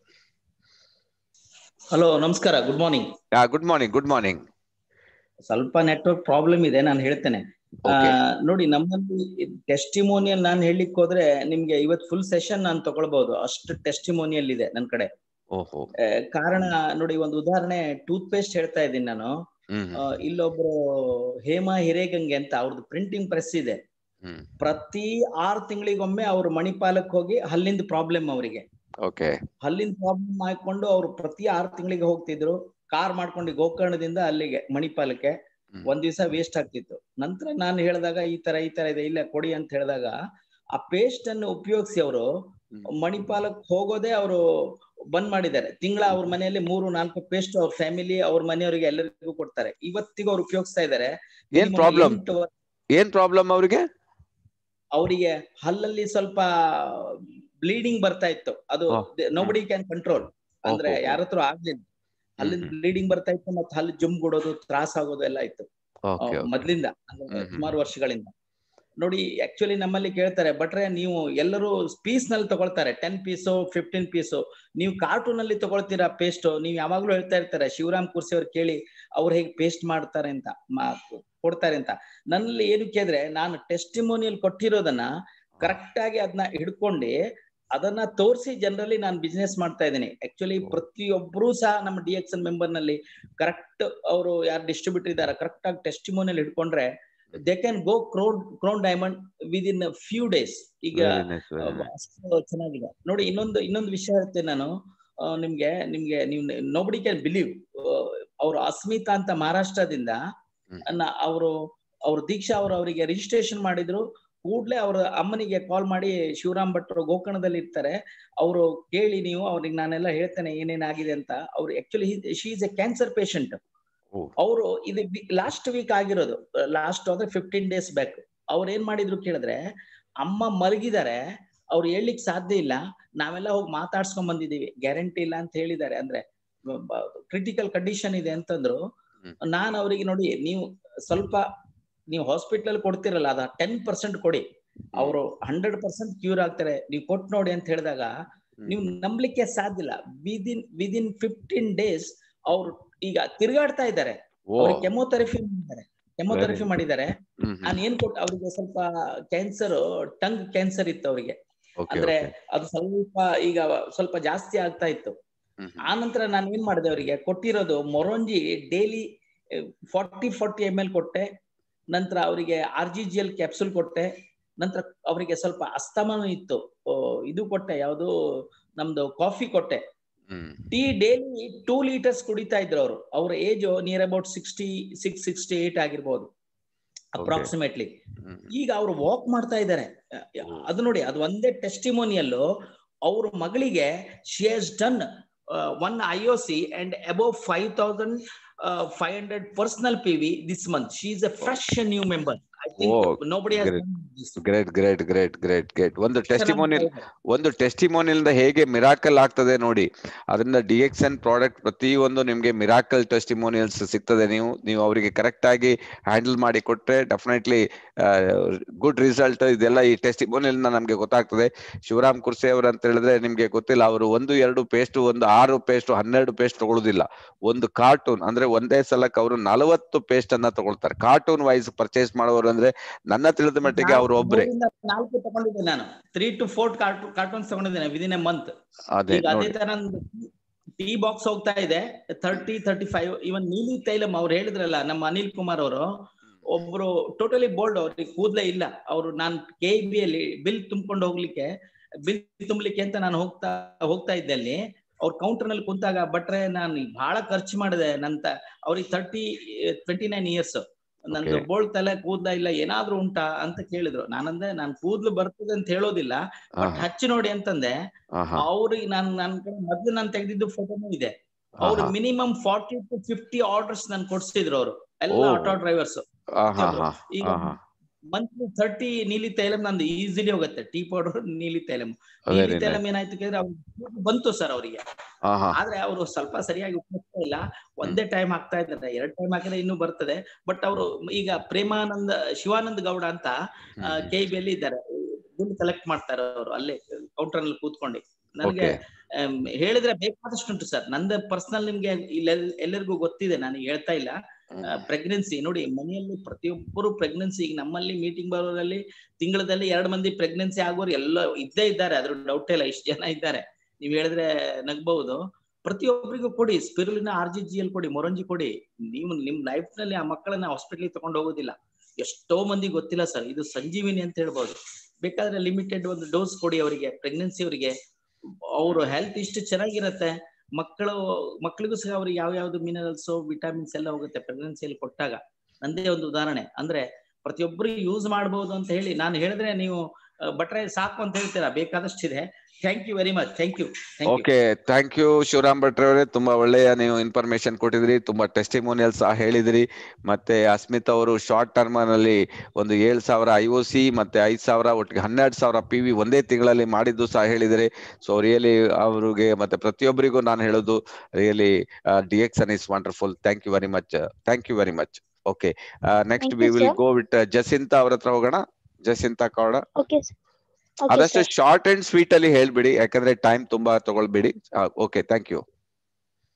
Hello ನಮಸ್ಕಾರ. Good morning good morning good morning ಸ್ವಲ್ಪ network problem ಇದೆ ನಾನು ಹೇಳ್ತೇನೆ. ನೋಡಿ ನಮ್ಮಲ್ಲಿ ಟೆಸ್ಟಿಮೋನಿಯಲ್ ನಾನು ಹೇಳಲಿಕ್ಕೆ ಹೋದ್ರೆ ನಿಮ್ಗೆ ಇವತ್ತು ಫುಲ್ ಸೆಷನ್ ನಾನು ತಗೊಳ್ಬಹುದು ಅಷ್ಟು ಟೆಸ್ಟಿಮೋನಿಯಲ್ ಇದೆ ನನ್ನ ಕಡೆ. ಓಹೋ. ಕಾರಣ ನೋಡಿ ಒಂದು ಉದಾಹರಣೆ ಟೂತ್ ಪೇಸ್ಟ್ ಹೇಳ್ತಾ ಇದ್ದೀನಿ ನಾನು. ಇಲ್ಲೊಬ್ರು ಹೇಮಾ ಹಿರೇಗಂಗೆ ಅಂತ ಅವ್ರದ್ದು ಪ್ರಿಂಟಿಂಗ್ ಪ್ರೆಸ್ ಇದೆ. ಪ್ರತಿ ಆರ್ ತಿಂಗಳಿಗೊಮ್ಮೆ ಅವ್ರು ಮಣಿಪಾಲಕ್ಕೆ ಹೋಗಿ ಹಲ್ಲಿಂದ ಪ್ರಾಬ್ಲಮ್ ಅವರಿಗೆ. ಓಕೆ. ಹಲ್ಲಿನ ಪ್ರಾಬ್ಲಮ್ ಹಾಕೊಂಡು ಅವ್ರು ಪ್ರತಿ ಆರ್ ತಿಂಗಳಿಗೆ ಹೋಗ್ತಿದ್ರು. ಕಾರ್ ಮಾಡ್ಕೊಂಡು ಗೋಕರ್ಣದಿಂದ ಅಲ್ಲಿಗೆ ಮಣಿಪಾಲಕ್ಕೆ. ಒಂದ್ ದಿವಸ ವೇಸ್ಟ್ ಆಗ್ತಿತ್ತು. ನಂತರ ನಾನು ಹೇಳಿದಾಗ ಈ ತರ ಈ ತರ ಇದೆ ಇಲ್ಲ ಕೊಡಿ ಅಂತ ಹೇಳಿದಾಗ ಆ ಪೇಸ್ಟ್ ಅನ್ನು ಉಪಯೋಗಿಸಿ ಅವರು. ಮಣಿಪಾಲಕ್ ಹೋಗೋದೇ ಅವರು ಬಂದ್ ಮಾಡಿದ್ದಾರೆ. ತಿಂಗಳ ಅವ್ರ ಮನೆಯಲ್ಲಿ ಮೂರು ನಾಲ್ಕು ಪೇಸ್ಟ್ ಅವ್ರ ಫ್ಯಾಮಿಲಿ ಅವ್ರ ಮನೆಯವರಿಗೆ ಎಲ್ಲರಿಗೂ ಕೊಡ್ತಾರೆ. ಇವತ್ತಿಗೂ ಅವ್ರು ಉಪಯೋಗಿಸ್ತಾ ಇದ್ದಾರೆ ಏನ್ ಪ್ರಾಬ್ಲಮ್ ಏನ್ ಪ್ರಾಬ್ಲಮ್ ಅವರಿಗೆ? ಅವರಿಗೆ ಹಲ್ಲಲ್ಲಿ ಸ್ವಲ್ಪ ಬ್ಲೀಡಿಂಗ್ ಬರ್ತಾ ಇತ್ತು. ಅದು. ನೋಬಡಿ ಕ್ಯಾನ್ ಕಂಟ್ರೋಲ್ ಅಂದ್ರೆ ಯಾರತ್ರ ಯಾರ ಹತ್ರ ಆಗ್ಲಿಲ್ಲ ಹಲ್ಲಿನ ಬ್ಲೀಡಿಂಗ್ ಬರ್ತಾ ಇತ್ತು ಮತ್ತೆ ಹಲ್ಲು ಜುಮ್ ಕೊಡೋದು ತ್ರಾಸ ಆಗೋದು ಎಲ್ಲ ಇತ್ತು. ಮೊದ್ಲಿಂದ. ಸುಮಾರು ವರ್ಷಗಳಿಂದ. ನೋಡಿ ಆಕ್ಚುಲಿ ನಮ್ಮಲ್ಲಿ ಕೇಳ್ತಾರೆ ಬಟ್ರೆ ನೀವು ಎಲ್ಲರೂ ಪೀಸ್ನಲ್ಲಿ ತಗೊಳ್ತಾರೆ ಟೆನ್ ಪೀಸು ಫಿಫ್ಟೀನ್ ಪೀಸು ನೀವು ಕಾರ್ಟೂನ್ ಅಲ್ಲಿ ತಗೊಳ್ತೀರಾ ಪೇಸ್ಟ್ ನೀವು ಯಾವಾಗ್ಲೂ ಹೇಳ್ತಾ ಇರ್ತಾರೆ ಶಿವರಾಮ್ ಕುರ್ಸಿ ಅವ್ರು ಕೇಳಿ ಅವ್ರು ಹೇಗೆ ಪೇಸ್ಟ್ ಮಾಡ್ತಾರೆ ಅಂತ ಮಾ- ಕೊಡ್ತಾರೆ ಅಂತ. ನನ್ನಲ್ಲಿ ಏನು ಕೇಳಿದ್ರೆ ನಾನು ಟೆಸ್ಟಿಮೋನಿಯಲ್ ಕೊಟ್ಟಿರೋದನ್ನ ಕರೆಕ್ಟ್ ಆಗಿ ಅದನ್ನ ಹಿಡ್ಕೊಂಡು ಅದನ್ನ ತೋರಿಸಿ ಜನರಲ್ಲಿ ನಾನು ಬಿಸ್ನೆಸ್ ಮಾಡ್ತಾ ಇದ್ದೀನಿ. ಆಕ್ಚುಲಿ ಪ್ರತಿಯೊಬ್ಬರೂ ಸಹ ನಮ್ಮ ಡಿ ಎಕ್ಸ್ ಎನ್ ಮೆಂಬರ್ನಲ್ಲಿ ಕರೆಕ್ಟ್ ಅವರು ಯಾರು ಡಿಸ್ಟ್ರಿಬ್ಯೂಟರ್ ಇದ್ದಾರೆ ಕರೆಕ್ಟ್ ಆಗಿ testimonial ಹಿಡ್ಕೊಂಡ್ರೆ they can go crown crown diamond with in few days ಈಗ ಚೆನ್ನಾಗಿದೆ. ನೋಡಿ ಇನ್ನೊಂದು ಇನ್ನೊಂದು ವಿಷಯ ಹೇಳ್ತೇನೆ ನಾನು. ನಿಮ್ಗೆ ನಿಮ್ಗೆ ನೀವು ನೋಬಡಿ ಕ್ಯಾನ್ ಬಿಲೀವ್ ಅವರು ಅಸ್ಮಿತಾ ಅಂತ ಮಹಾರಾಷ್ಟ್ರದಿಂದ. ಅವರು ಅವ್ರ ದೀಕ್ಷಾ ಅವರು ಅವರಿಗೆ ರಿಜಿಸ್ಟ್ರೇಷನ್ ಮಾಡಿದ್ರು. ಕೂಡ್ಲೆ ಅವ್ರ ಅಮ್ಮನಿಗೆ ಕಾಲ್ ಮಾಡಿ ಶಿವರಾಮ್ ಭಟ್ರು ಗೋಕರ್ಣದಲ್ಲಿ ಇರ್ತಾರೆ. ಅವರು ಕೇಳಿ ನೀವು ಅವ್ರಿಗೆ ನಾನೆಲ್ಲ ಹೇಳ್ತೇನೆ ಏನೇನಾಗಿದೆ ಅಂತ. ಅವ್ರು actually she is a cancer patient. ಅವರು ಇದು ಲಾಸ್ಟ್ ವೀಕ್ ಆಗಿರೋದು ಲಾಸ್ಟ್ ಅಂದ್ರೆ ಫಿಫ್ಟೀನ್ ಡೇಸ್ ಬ್ಯಾಕ್ ಅವ್ರು ಏನ್ ಮಾಡಿದ್ರು ಕೇಳಿದ್ರೆ ಅಮ್ಮ ಮಲಗಿದ್ದಾರೆ ಅವ್ರು ಹೇಳಲಿಕ್ಕೆ ಸಾಧ್ಯ ಇಲ್ಲ ನಾವೆಲ್ಲ ಹೋಗಿ ಮಾತಾಡ್ಸ್ಕೊಂಡ್ ಬಂದಿದೀವಿ ಗ್ಯಾರಂಟಿ ಇಲ್ಲ ಅಂತ ಹೇಳಿದ್ದಾರೆ ಅಂದ್ರೆ ಕ್ರಿಟಿಕಲ್ ಕಂಡೀಷನ್ ಇದೆ ಅಂತಂದ್ರು. ನಾನು ಅವರಿಗೆ ನೋಡಿ ನೀವು ಸ್ವಲ್ಪ ನೀವು ಹಾಸ್ಪಿಟಲ್ ಕೊಡ್ತಿರಲ್ಲ ಅದ ಟೆನ್ ಪರ್ಸೆಂಟ್ ಕೊಡಿ. ಅವರು ಹಂಡ್ರೆಡ್ ಪರ್ಸೆಂಟ್ ಕ್ಯೂರ್ ಆಗ್ತಾರೆ ನೀವು ಕೊಟ್ಟು ನೋಡಿ ಅಂತ ಹೇಳಿದಾಗ ನೀವು ನಂಬಲಿಕ್ಕೆ ಸಾಧ್ಯ ಇಲ್ಲ. ವಿದಿನ್ ವಿದಿನ್ ಫಿಫ್ಟೀನ್ ಡೇಸ್ ಅವ್ರು ಈಗ ತಿರ್ಗಾಡ್ತಾ ಇದ್ದಾರೆ. ಕೆಮೋಥೆರಪಿ ಮಾಡಿದ್ದಾರೆ. ಕೆಮೋಥೆರಪಿ ಮಾಡಿದ್ದಾರೆ. ನಾನು ಏನ್ ಕೊಟ್ಟು ಅವ್ರಿಗೆ ಸ್ವಲ್ಪ ಕ್ಯಾನ್ಸರ್ ಟಂಗ್ ಕ್ಯಾನ್ಸರ್ ಇತ್ತು ಅವರಿಗೆ. ಅಂದ್ರೆ ಅದು ಸ್ವಲ್ಪ ಈಗ ಸ್ವಲ್ಪ ಜಾಸ್ತಿ ಆಗ್ತಾ ಇತ್ತು. ಆ ನಂತರ ನಾನು ಏನ್ ಮಾಡಿದೆ ಅವರಿಗೆ ಕೊಟ್ಟಿರೋದು ಮೊರಂಜಿ daily forty forty M L ಕೊಟ್ಟೆ. ನಂತರ ಅವರಿಗೆ R G G L capsule ಕೊಟ್ಟೆ. ನಂತರ ಅವರಿಗೆ ಸ್ವಲ್ಪ ಅಸ್ತಮನೂ ಇತ್ತು. ಇದು ಕೊಟ್ಟೆ ಯಾವುದು ನಮ್ದು ಕಾಫಿ ಕೊಟ್ಟೆ. ಟೀ ಡೈಲಿ ಟೂ ಲೀಟರ್ಸ್ ಕುಡಿತಾ ಇದ್ರು ಅವರು. ಅವ್ರ age near about sixty six sixty eight ಆಗಿರ್ಬೋದು. ಅಪ್ರಾಕ್ಸಿಮೇಟ್ಲಿ ಈಗ ಅವ್ರು ವಾಕ್ ಮಾಡ್ತಾ ಇದ್ದಾರೆ ಅದು ನೋಡಿ ಅದು ಒಂದೇ ಟೆಸ್ಟಿಮೋನಿಯಲ್ ಅವ್ರ ಮಗಳಿಗೆ she has done one I O C and above five thousand five hundred personal P V this month she is a fresh new member great great great great great ಒಂದು testimonial ಒಂದು testimonial ಹೇಗೆ miracle ಆಗ್ತದೆ ನೋಡಿ. ಅದರಿಂದ D X N product ಪ್ರತಿಯೊಂದು ನಿಮಗೆ miracle testimonials ಸಿಗ್ತದೆ. ನೀವು ನೀವು ಅವರಿಗೆ ಕರೆಕ್ಟ್ ಆಗಿ ಹ್ಯಾಂಡಲ್ ಮಾಡಿ ಕೊಟ್ರೆ ಡೆಫಿನೆಟ್ಲಿ ಗುಡ್ ರಿಸಲ್ಟ್ ಇದೆಲ್ಲ ಈ ಟೆಸ್ಟಿಮೋನಿಯಲ್ ನಮಗೆ ಗೊತ್ತಾಗ್ತದೆ. ಶಿವರಾಮ್ ಕುರ್ಸೆ ಅವರು ಅಂತ ಹೇಳಿದ್ರೆ ನಿಮ್ಗೆ ಗೊತ್ತಿಲ್ಲ. ಅವರು ಒಂದು ಎರಡು ಪೇಸ್ಟ್ ಒಂದು ಆರು ಪೇಸ್ಟ್ ಹನ್ನೆರಡು ಪೇಸ್ಟ್ ತಗೊಳುದಿಲ್ಲ. ಒಂದು ಕಾರ್ಟೂನ್ ಅಂದ್ರೆ ಒಂದೇ ಸಲಕ್ಕೆ ಅವರು ನಲವತ್ತು ಪೇಸ್ಟ್ ಅನ್ನ ತಗೊಳ್ತಾರೆ. ಕಾರ್ಟೂನ್ ವೈಸ್ ಪರ್ಚೇಸ್ ಅಂದ್ರೆ ನನ್ನ ತಿಳಿದ ಮಟ್ಟಿಗೆ ಅವರು ಒಬ್ರೆ. ನಾಲ್ಕು ತಗೊಂಡಿದ್ದೆ ನಾನು. ತ್ರೀ ಟು ಫೋರ್ ಕಾರ್ಟೂನ್ಸ್ ತಗೊಂಡಿದ್ದೇನೆ ವಿದಿನ್ ಎ ಮಂತ್ ಅದೇ ತರ ಟೀ ಬಾಕ್ಸ್ ಹೋಗ್ತಾ ಇದೆ ತರ್ಟಿ ತರ್ಟಿ ಫೈವ್ ಇವನ್ ನೀಲಿ ತೈಲಂ ಅವ್ರು ಹೇಳಿದ್ರಲ್ಲ ನಮ್ಮ ಅನಿಲ್ ಕುಮಾರ್ ಅವರು ಒಬ್ರು ಟೋಟಲಿ ಬೋಲ್ಡ್ ಅವ್ರಿಗೆ ಕೂದಲೇ ಇಲ್ಲ. ಅವರು ನಾನು ಕೆ ಬಿ ಅಲ್ಲಿ ಬಿಲ್ ತುಂಬಿಕೊಂಡು ಹೋಗ್ಲಿಕ್ಕೆ ಬಿಲ್ ತುಂಬಲಿಕ್ಕೆ ಅಂತ ನಾನು ಹೋಗ್ತಾ ಹೋಗ್ತಾ ಇದ್ದೆ ಅಲ್ಲಿ. ಅವ್ರ ಕೌಂಟರ್ನಲ್ಲಿ ಕುಂತಾಗ ಬಟ್ರೆ ನಾನು ಬಹಳ ಖರ್ಚು ಮಾಡಿದೆ ನಂತ ಅವ್ರಿಗೆ ತರ್ಟಿ ಟ್ವೆಂಟಿ ನೈನ್ ಇಯರ್ಸ್ ನಂದು ಬೋಲ್ ಬೋಳ್ ತಲೆ ಕೂದ್ಲ ಇಲ್ಲ ಏನಾದ್ರೂ ಉಂಟಾ ಅಂತ ಕೇಳಿದ್ರು. ನಾನಂದ್ರೆ ನಾನ್ ಕೂದ್ಲು ಬರ್ತದೆ ಅಂತ ಹೇಳೋದಿಲ್ಲ ಬಟ್ ಹಚ್ಚಿ ನೋಡಿ ಅಂತಂದೆ ಅವ್ರಿಗೆ ನಾನು ನನ್ ಕಡೆ ಮೊದ್ಲು ನಾನು ತೆಗೆದಿದ್ದು ಫೋಟೋನೂ ಇದೆ. ಅವ್ರು minimum forty to fifty orders ನನ್ ಕೊಡ್ಸಿದ್ರು ಅವರು. ಎಲ್ಲ ಆಟೋ ಡ್ರೈವರ್ಸ್ ಈಗ. ಮಂತ್ಲಿ ಥರ್ಟಿ ನೀಲಿ ತೈಲಂ ನಂದು ಈಸಿಲಿ ಹೋಗುತ್ತೆ. ಟೀ ಪೌಡರ್ ನೀಲಿ ತೈಲಂ. ನೀಲಿ ತೈಲಂ. ಏನಾಯ್ತು ಕೇಳಿದ್ರೆ ಅವ್ರು ಬಂತು ಸರ್ ಅವರಿಗೆ. ಆದ್ರೆ ಅವರು ಸ್ವಲ್ಪ ಸರಿಯಾಗಿ ಉಪಯೋಗಿಸ್ತಾ ಇಲ್ಲ. ಒಂದೇ ಟೈಮ್ ಹಾಕ್ತಾ ಇದ್ದಾರೆ. ಎರಡ್ ಟೈಮ್ ಹಾಕಿದ್ರೆ ಇನ್ನೂ ಬರ್ತದೆ. ಬಟ್ ಅವರು ಈಗ ಪ್ರೇಮಾನಂದ ಶಿವಾನಂದ ಗೌಡ ಅಂತ ಕೆ ಬಿ ಅಲ್ಲಿ ಇದ್ದಾರೆ. ದುಡ್ಡು ಕಲೆಕ್ಟ್ ಮಾಡ್ತಾರೆ ಅವರು ಅಲ್ಲೇ ಕೌಂಟರ್ನಲ್ಲಿ ಕೂತ್ಕೊಂಡು. ನನಗೆ ಹೇಳಿದ್ರೆ ಬೇಕಾದಷ್ಟು ಉಂಟು ಸರ್ ನಂದು ಪರ್ಸನಲ್ ನಿಮ್ಗೆ ಎಲ್ಲರಿಗೂ ಗೊತ್ತಿದೆ. ನಾನು ಹೇಳ್ತಾ ಇಲ್ಲ. ಪ್ರೆಗ್ನೆನ್ಸಿ ನೋಡಿ, ಮನೆಯಲ್ಲಿ ಪ್ರತಿಯೊಬ್ಬರು ಪ್ರೆಗ್ನೆನ್ಸಿ ಈಗ ನಮ್ಮಲ್ಲಿ ಮೀಟಿಂಗ್ ಬರೋರಲ್ಲಿ ತಿಂಗಳದಲ್ಲಿ ಎರಡು ಮಂದಿ ಪ್ರೆಗ್ನೆನ್ಸಿ ಆಗೋರು ಎಲ್ಲ ಇದ್ದೇ ಇದ್ದಾರೆ. ಅದ್ರ ಡೌಟ್ ಇಲ್ಲ, ಇಷ್ಟು ಜನ ಇದ್ದಾರೆ. ನೀವ್ ಹೇಳಿದ್ರೆ ನಗ್ಬಹುದು. ಪ್ರತಿಯೊಬ್ಬರಿಗೂ ಕೊಡಿ ಸ್ಪಿರುಲಿನ ಆರ್ ಜಿ ಎಲ್ ಕೊಡಿ, ಮೊರಂಜಿ ಕೊಡಿ. ನೀವು ನಿಮ್ ಲೈಫ್ನಲ್ಲಿ ಆ ಮಕ್ಕಳನ್ನ ಹಾಸ್ಪಿಟಲ್ ತಗೊಂಡು ಹೋಗೋದಿಲ್ಲ. ಎಷ್ಟೋ ಮಂದಿ ಗೊತ್ತಿಲ್ಲ ಸರ್ ಇದು ಸಂಜೀವಿನಿ ಅಂತ ಹೇಳ್ಬೋದು. ಬೇಕಾದ್ರೆ ಲಿಮಿಟೆಡ್ ಒಂದು ಡೋಸ್ ಕೊಡಿ ಅವರಿಗೆ ಪ್ರೆಗ್ನೆನ್ಸಿ ಅವರಿಗೆ. ಅವ್ರ ಹೆಲ್ತ್ ಇಷ್ಟು ಚೆನ್ನಾಗಿರತ್ತೆ. ಮಕ್ಕಳು ಮಕ್ಕಳಿಗೂ ಸಹ ಅವ್ರಿಗೆ ಯಾವ ಯಾವ್ದು ಮಿನರಲ್ಸ್ ವಿಟಮಿನ್ಸ್ ಎಲ್ಲ ಹೋಗುತ್ತೆ ಪ್ರೆಗ್ನೆನ್ಸಿಯಲ್ಲಿ ಕೊಟ್ಟಾಗ. ನಂದೇ ಒಂದು ಉದಾಹರಣೆ. ಅಂದ್ರೆ ಪ್ರತಿಯೊಬ್ಬರು ಯೂಸ್ ಮಾಡಬಹುದು ಅಂತ ಹೇಳಿ, ನಾನು ಹೇಳಿದ್ರೆ ನೀವು ಆ, ಬಟ್ರೆ ಸಾಕು ಅಂತ ಹೇಳ್ತೀರಾ? ಬೇಕಾದಷ್ಟಿದೆ thank you very much thank you thank you okay thank you Shivram ಭಟ್ರೆ ಅವರೇ. ತುಂಬಾ ಒಳ್ಳೆಯ ನೀವು ಇನ್ಫಾರ್ಮೇಶನ್ ಕೊಟ್ಟಿದ್ರಿ. ತುಂಬಾ ಟೆಸ್ಟಿಮೋನಿಯಲ್ ಸಹ ಹೇಳಿದ್ರಿ. ಮತ್ತೆ ಅಸ್ಮಿತ್ ಅವರು ಶಾರ್ಟ್ ಟರ್ಮ್ನಲ್ಲಿ ಒಂದು ಏಳು ಸಾವಿರ ಐ ಒ ಸಿ ಮತ್ತೆ ಐದು ಸಾವಿರ ಒಟ್ಟಿಗೆ ಹನ್ನೆರಡು ಸಾವಿರ ಪಿ ವಿ ಒಂದೇ ತಿಂಗಳಲ್ಲಿ ಮಾಡಿದ್ದು ಸಹ ಹೇಳಿದ್ರಿ. ಸೊ ರಿಯಲಿ ಅವ್ರಿಗೆ ಮತ್ತೆ ಪ್ರತಿಯೊಬ್ಬರಿಗೂ ನಾನು ಹೇಳೋದು really D X N is wonderful thank you very much thank you very much okay next we will go with Jacinta ಅವ್ರ ಹತ್ರ ಹೋಗೋಣ. ಜಸಿಂತ ಕೌಡ ಆದಷ್ಟು ಶಾರ್ಟ್ ಅಂಡ್ ಸ್ವೀಟ್ ಅಲ್ಲಿ ಹೇಳ್ಬಿಡಿ ಯಾಕಂದ್ರೆ ಟೈಮ್ ತುಂಬಾ ತಗೊಳ್ಬೇಡಿ. Okay thank you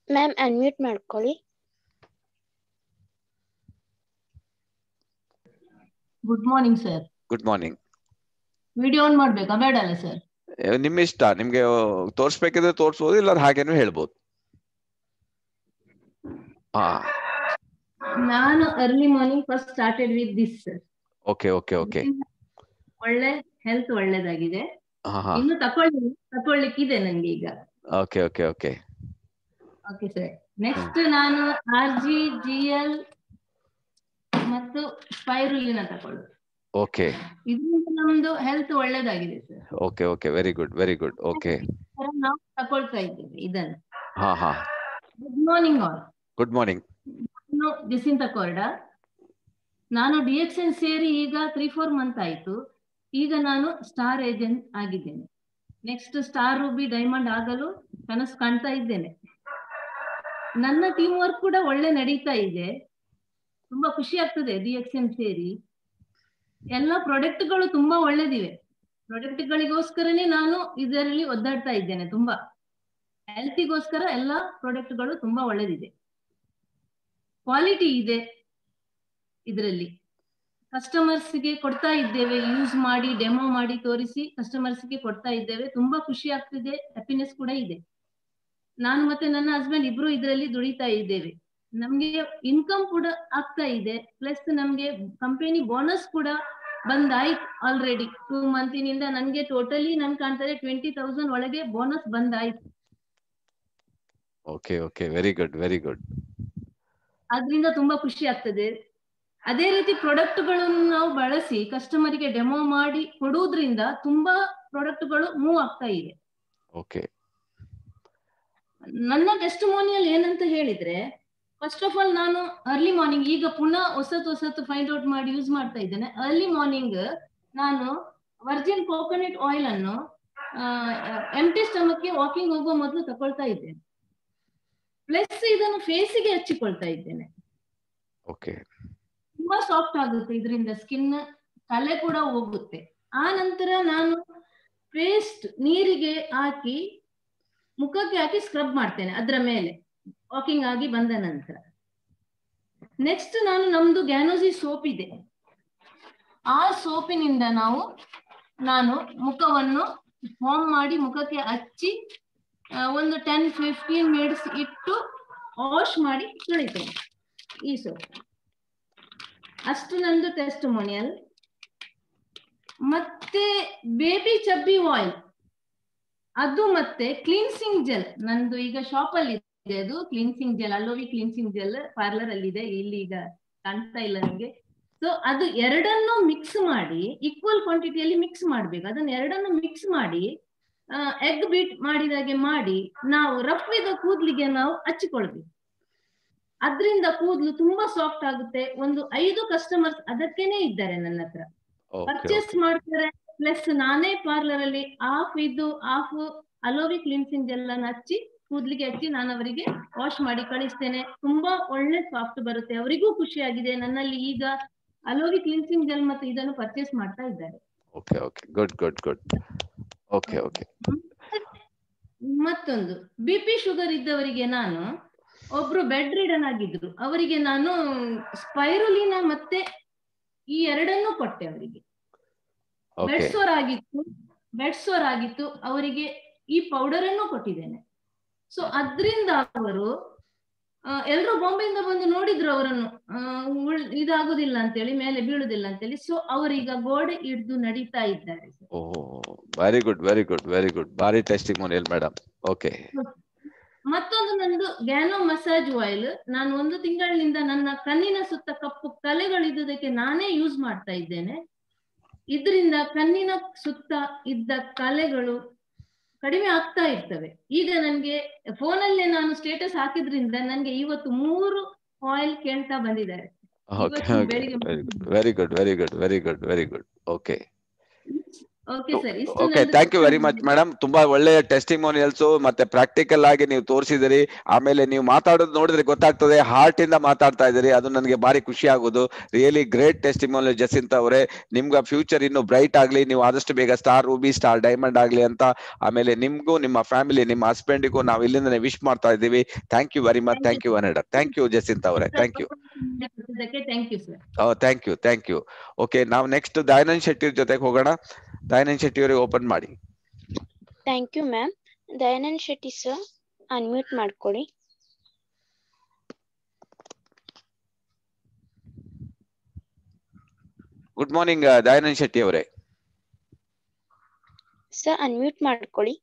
ma'am unmute ಮಾಡ್ಕೊಳ್ಳಿ. Good morning sir good morning video on ಮಾಡ್ಬೇಕಾ? ಬೇಡ ಅಲ್ಲ ಸರ್ ನಿಮ್ ಇಷ್ಟ. ನಿಮ್ಗೆ ತೋರಿಸ್ಬೇಕಿದ್ರೆ ತೋರ್ಸ್ಬೋದು ಇಲ್ಲ ಹಾಗೇನು ಹೇಳ್ಬೋದು. ಹಾ ನಾನು early morning first started with this sir okay okay okay ಒಳ್ಳೆ ಹೆಲ್ತ್ ಒಳ್ಳೇದಾಗಿದೆ. ಇನ್ನು ತಕೊಳ್ಳಿ ತಕೊಳ್ಳಿಕ್ಕಿದೆ ನಂಗೆ ಈಗ. Okay okay okay okay sir next ನಾನು ಆರ್ ಜಿ ಜಿ ಎಲ್ ಮತ್ತು ಸ್ಪೈರುಲಿನ ತಕೊಳ್ಳು ಓಕೆ ಇದರಿಂದ ನಮ್ದು health ಒಳ್ಳೇದಾಗಿದೆ sir okay okay very good very good okay ನಾವು ತಕೊಳ್ತಾ ಇದ್ದೇವೆ ಇದನ್ನ. ಹಾ ಹಾ. Good morning all good morning ನಾನು ಜಸಿಂತ ಕೊರ್ಡ ನಾನು ಡಿಎಕ್ಸ್ ಎನ್ ಸೇರಿ ಈಗ ತ್ರೀ ಫೋರ್ ಮಂತ್ ಆಯ್ತು. ಈಗ ನಾನು ಸ್ಟಾರ್ ಏಜೆಂಟ್ ಆಗಿದ್ದೇನೆ. ನೆಕ್ಸ್ಟ್ ಸ್ಟಾರ್ ರೂಬಿ ಡೈಮಂಡ್ ಆಗಲು ಕನಸು ಕಾಣ್ತಾ ಇದ್ದೇನೆ. ನನ್ನ ಟೀಮ್ ವರ್ಕ್ ಕೂಡ ಒಳ್ಳೆ ನಡೀತಾ ಇದೆ. ತುಂಬಾ ಖುಷಿ ಆಗ್ತದೆ ಡಿ ಎಕ್ಸ್ ಎಂ ಸೇರಿ. ಎಲ್ಲ ಪ್ರಾಡಕ್ಟ್ಗಳು ತುಂಬಾ ಒಳ್ಳೇದಿವೆ. ಪ್ರಾಡಕ್ಟ್ಗಳಿಗೋಸ್ಕರನೇ ನಾನು ಇದರಲ್ಲಿ ಒದ್ದಾಡ್ತಾ ಇದ್ದೇನೆ ತುಂಬಾ. ಹೆಲ್ತಿಗೋಸ್ಕರ ಎಲ್ಲ ಪ್ರಾಡಕ್ಟ್ಗಳು ತುಂಬಾ ಒಳ್ಳೇದಿದೆ. ಕ್ವಾಲಿಟಿ ಇದೆ ಇದರಲ್ಲಿ. ಕಸ್ಟಮರ್ಸ್ಗೆ ಕೊಡ್ತಾ ಇದ್ದೇವೆ. ಯೂಸ್ ಮಾಡಿ ಡೆಮೋ ಮಾಡಿ ತೋರಿಸಿ ಕಸ್ಟಮರ್ಸ್ಗೆ ಕೊಡ್ತಾ ಇದ್ದೇವೆ. ತುಂಬಾ ಖುಷಿ ಆಗ್ತಿದೆ. ಹ್ಯಾಪಿನೆಸ್ ಕೂಡ ಇದೆ. ನಾನು ಮತ್ತೆ ನನ್ನ ಹಸ್ಬೆಂಡ್ ಇಬ್ರು ಇದರಲ್ಲಿ ದುಡಿತಾ ಇದ್ದೇವೆ. ನಮ್ಗೆ ಇನ್ಕಮ್ ಕೂಡ ಆಗ್ತಾ ಇದೆ. ಪ್ಲಸ್ ನಮ್ಗೆ ಕಂಪನಿ ಬೋನಸ್ ಕೂಡ ಬಂದಾಯ್ತು ಆಲ್ರೆಡಿ ಟೂ ಮಂತಿನಿಂದ ನನ್ಗೆ ಟೋಟಲಿ ನನ್ ಕಾಣ್ತಾರೆ ಟ್ವೆಂಟಿ ತೌಸಂಡ್ ಒಳಗೆ ಬೋನಸ್ ಬಂದಾಯ್ತು. Okay okay very good very good ಅದರಿಂದ ತುಂಬಾ ಖುಷಿ ಆಗ್ತದೆ. ಅದೇ ರೀತಿ ಪ್ರಾಡಕ್ಟ್ಗಳನ್ನು ನಾವು ಬಳಸಿ ಕಸ್ಟಮರಿಗೆ ಡೆಮೋ ಮಾಡಿ ಕೊಡೋದ್ರಿಂದ ತುಂಬಾ ಪ್ರಾಡಕ್ಟ್ಗಳು ಮೂವ್ ಆಗ್ತಾ ಇದೆ. ಓಕೆ ನನ್ನ ಟೆಸ್ಟಮೋನಿಯಲ್ ಏನಂತ ಹೇಳಿದ್ರೆ ಫಸ್ಟ್ ಆಫ್ ಆಲ್ ನಾನು ಅರ್ಲಿ ಮಾರ್ನಿಂಗ್ ಈಗ ಪುನಃ ಹೊಸತು ಹೊಸತು ಫೈಂಡ್ ಔಟ್ ಮಾಡಿ ಯೂಸ್ ಮಾಡ್ತಾ ಇದ್ದೇನೆ. ಅರ್ಲಿ ಮಾರ್ನಿಂಗ್ ನಾನು ವರ್ಜಿನ್ ಕೋಕೋನಟ್ ಆಯಿಲ್ ಅನ್ನು ಎಂಟಿ ಸ್ಟಮಕ್ಗೆ ವಾಕಿಂಗ್ ಹೋಗುವ ಮೊದಲು ತಗೊಳ್ತಾ ಇದ್ದೇನೆ. ಪ್ಲಸ್ ಇದನ್ನು ಫೇಸಿಗೆ ಹಚ್ಚಿಕೊಳ್ತಾ ಇದ್ದೇನೆ. ಓಕೆ ತುಂಬಾ ಸಾಫ್ಟ್ ಆಗುತ್ತೆ ಇದರಿಂದ. ಸ್ಕಿನ್ ತಲೆ ಕೂಡ ಹೋಗುತ್ತೆ. ಆ ನಂತರ ನಾನು ಪೇಸ್ಟ್ ನೀರಿಗೆ ಹಾಕಿ, ಮುಖಕ್ಕೆ ಹಾಕಿ ಸ್ಕ್ರಬ್ ಮಾಡ್ತೇನೆ ಅದರ ಮೇಲೆ. ವಾಕಿಂಗ್ ಆಗಿ ಬಂದ ನಂತರ. ನೆಕ್ಸ್ಟ್ ನಾನು ನಮ್ದು ಗ್ಯಾನೋಸಿ ಸೋಪ್ ಇದೆ. ಆ ಸೋಪಿನಿಂದ ನಾವು, ನಾನು ಮುಖವನ್ನು ಫಾರ್ಮ್ ಮಾಡಿ ಮುಖಕ್ಕೆ ಹಚ್ಚಿ ಒಂದು ಟೆನ್ ಫಿಫ್ಟೀನ್ ಮಿನಿಟ್ಸ್ ಇಟ್ಟು ವಾಶ್ ಮಾಡಿ ತೊಳಿತೇನೆ ಈ ಸೋಪ್ ಅಷ್ಟು ನಂದು ಟೆಸ್ಟಿಮೋನಿಯಲ್ ಮತ್ತೆ ಬೇಬಿ ಚಬ್ಬಿ ಆಯಿಲ್ ಅದು ಮತ್ತೆ ಕ್ಲೀನ್ಸಿಂಗ್ ಜೆಲ್ ನಂದು ಈಗ ಶಾಪ್ ಅಲ್ಲಿ ಇದೆ ಅದು. ಕ್ಲೀನ್ಸಿಂಗ್ ಜೆಲ್ ಅಲ್ಲೋವಿ ಕ್ಲೀನ್ಸಿಂಗ್ ಜೆಲ್ ಪಾರ್ಲರ್ ಅಲ್ಲಿ ಇದೆ. ಇಲ್ಲಿ ಈಗ ಕಾಣ್ತಾ ಇಲ್ಲ ನಂಗೆ ಸೊ ಅದು ಎರಡನ್ನು ಮಿಕ್ಸ್ ಮಾಡಿ ಈಕ್ವಲ್ ಕ್ವಾಂಟಿಟಿಯಲ್ಲಿ ಮಿಕ್ಸ್ ಮಾಡ್ಬೇಕು. ಅದನ್ನ ಎರಡನ್ನು ಮಿಕ್ಸ್ ಮಾಡಿ ಎಗ್ ಬೀಟ್ ಮಾಡಿದಾಗೆ ಮಾಡಿ, ನಾವು ರಫ್ ಕೂದ್ಲಿಗೆ ನಾವು ಹಚ್ಚಿಕೊಳ್ಬೇಕು. ಅದರಿಂದ ಕೂದಲು ತುಂಬಾ ಸಾಫ್ಟ್ ಆಗುತ್ತೆ. ಒಂದು ಐದು ಕಸ್ಟಮರ್ಸ್ ಅದಕ್ಕೇನೆ ಇದ್ದಾರೆ ನನ್ನ ಹತ್ರ. ಪರ್ಚೇಸ್ ಮಾಡ್ತಾರೆ ಪ್ಲಸ್ ನಾನೇ ಪಾರ್ಲರ್ ಅಲ್ಲಿ ಆಫ್ ಇದು ಆಫ್ ಅಲೋವಿ ಕ್ಲಿನ್ಸಿಂಗ್ ಜೆಲ್ ಅನ್ನು ಹಚ್ಚಿ ಕೂದ್ಲಿಗೆ ಹಚ್ಚಿ ನಾನು ಅವರಿಗೆ ವಾಶ್ ಮಾಡಿ ಕಳಿಸ್ತೇನೆ. ತುಂಬಾ ಒಳ್ಳೆ ಸಾಫ್ಟ್ ಬರುತ್ತೆ. ಅವರಿಗೂ ಖುಷಿ ಆಗಿದೆ. ನನ್ನಲ್ಲಿ ಈಗ ಅಲೋವಿ ಕ್ಲಿನ್ಸಿಂಗ್ ಜೆಲ್ ಮತ್ತು ಇದನ್ನು ಪರ್ಚೇಸ್ ಮಾಡ್ತಾ ಇದ್ದಾರೆ. Okay okay good good good okay okay ಮತ್ತೊಂದು. ಬಿಪಿ ಶುಗರ್ ಇದ್ದವರಿಗೆ ನಾನು ಒಬ್ರು ಬೆಡ್ ರೀಡನ್ ಆಗಿದ್ರು ಅವರಿಗೆ ನಾನು ಸ್ಪೈರುಲಿನ ಮತ್ತೆ ಈ ಎರಡನ್ನೂ ಕೊಟ್ಟೆ ಅವರಿಗೆ. ಓಕೆ ಬೆಡ್ ಸೋರ್ ಆಗಿತ್ತು ಬೆಡ್ ಸೋರ್ ಆಗಿತ್ತು ಅವರಿಗೆ ಈ ಪೌಡರ್ ಅನ್ನು ಕೊಟ್ಟಿದ್ದೇನೆ. ಸೊ ಅದ್ರಿಂದ ಅವರು ಎಲ್ಲರೂ ಬಾಂಬೆಯಿಂದ ಬಂದು ನೋಡಿದ್ರು ಅವರನ್ನು. ಇದಾಗುದಿಲ್ಲ ಅಂತೇಳಿ ಮೇಲೆ ಬೀಳುದಿಲ್ಲ ಅಂತೇಳಿ. ಸೊ ಅವರೀಗ ಗೋಡೆ ಹಿಡಿದು ನಡೀತಾ ಇದ್ದಾರೆ ಓಹ್ very good very good very good ಭಾರಿ ಟೆಸ್ಟಿಂಗ್ ಮೇಡಮ್ ಓಕೆ ಮತ್ತೊಂದು ನಂದು ಗ್ಯಾನೋ ಮಸಾಜ್ ಆಯಿಲ್ ನಾನು ಒಂದು ತಿಂಗಳಿನಿಂದ ನನ್ನ ಕಣ್ಣಿನ ಸುತ್ತ ಕಪ್ಪು ಕಲೆಗಳಿದ್ದುದಕ್ಕೆ ನಾನೇ ಯೂಸ್ ಮಾಡ್ತಾ ಇದ್ದೇನೆ. ಇದರಿಂದ ಕಣ್ಣಿನ ಸುತ್ತ ಇದ್ದ ಕಲೆಗಳು ಕಡಿಮೆ ಆಗ್ತಾ ಇರ್ತವೆ. ಈಗ ನನ್ಗೆ ಫೋನಲ್ಲೇ ನಾನು ಸ್ಟೇಟಸ್ ಹಾಕಿದ್ರಿಂದ ನನ್ಗೆ ಇವತ್ತು ಮೂರು ಆಯಿಲ್ ಕೇಳ್ತಾ ಬಂದಿದ್ದಾರೆ. Very good very good very good very good okay okay thank you very much madam ತುಂಬಾ ಒಳ್ಳೆಯ ಟೆಸ್ಟಿಮೋನಿಯಲ್ಸ್ ಮತ್ತೆ ಪ್ರಾಕ್ಟಿಕಲ್ ಆಗಿ ನೀವು ತೋರಿಸಿದಿರಿ. ಆಮೇಲೆ ನೀವು ಮಾತಾಡೋದು ನೋಡಿದ್ರೆ ಗೊತ್ತಾಗ್ತದೆ. ಹಾರ್ಟ್ ಇಂದ ಮಾತಾಡ್ತಾ ಇದ್ದೀರಿ ಅದು ನನಗೆ ಭಾರಿ ಖುಷಿ ಆಗೋದು. ರಿಯಲಿ ಗ್ರೇಟ್ ಟೆಸ್ಟಿಮೋನಿಯಲ್ ಜಸಿಂತ ಅವರೇ. ನಿಮ್ಗೆ ಫ್ಯೂಚರ್ ಇನ್ನು ಬ್ರೈಟ್ ಆಗ್ಲಿ ನೀವು ಆದಷ್ಟು ಬೇಗ ಸ್ಟಾರ್ ರೂಬಿ ಸ್ಟಾರ್ ಡೈಮಂಡ್ ಆಗ್ಲಿ ಅಂತ. ಆಮೇಲೆ ನಿಮ್ಗೂ ನಿಮ್ಮ ಫ್ಯಾಮಿಲಿ ನಿಮ್ಮ ಹಸ್ಬೆಂಡಿಗೂ ನಾವು ಇಲ್ಲಿಂದನೇ ವಿಶ್ ಮಾಡ್ತಾ ಇದ್ದೀವಿ. Thank you very much thank you ಅನಡ thank you Jacintha ಅವರೇ. Thank you thank you thank you okay ನಾವು ನೆಕ್ಸ್ಟ್ ದಯಾನಂದ್ ಶೆಟ್ಟಿ ಜೊತೆಗೆ ಹೋಗೋಣ. ದಯಾನಂದ್ ಶೆಟ್ಟಿ ಅವರಿಗೆ ಓಪನ್ ಮಾಡಿ. Thank you ma'am Dayanand Shetty sir unmute ಮಾಡ್ಕೊಳ್ಳಿ ಗುಡ್ ಮಾರ್ನಿಂಗ್ ದಯಾನಂದ್ ಶೆಟ್ಟಿ ಅವರೇ. ಸರ್ ಅನ್ಮ್ಯೂಟ್ ಮಾಡ್ಕೊಳ್ಳಿ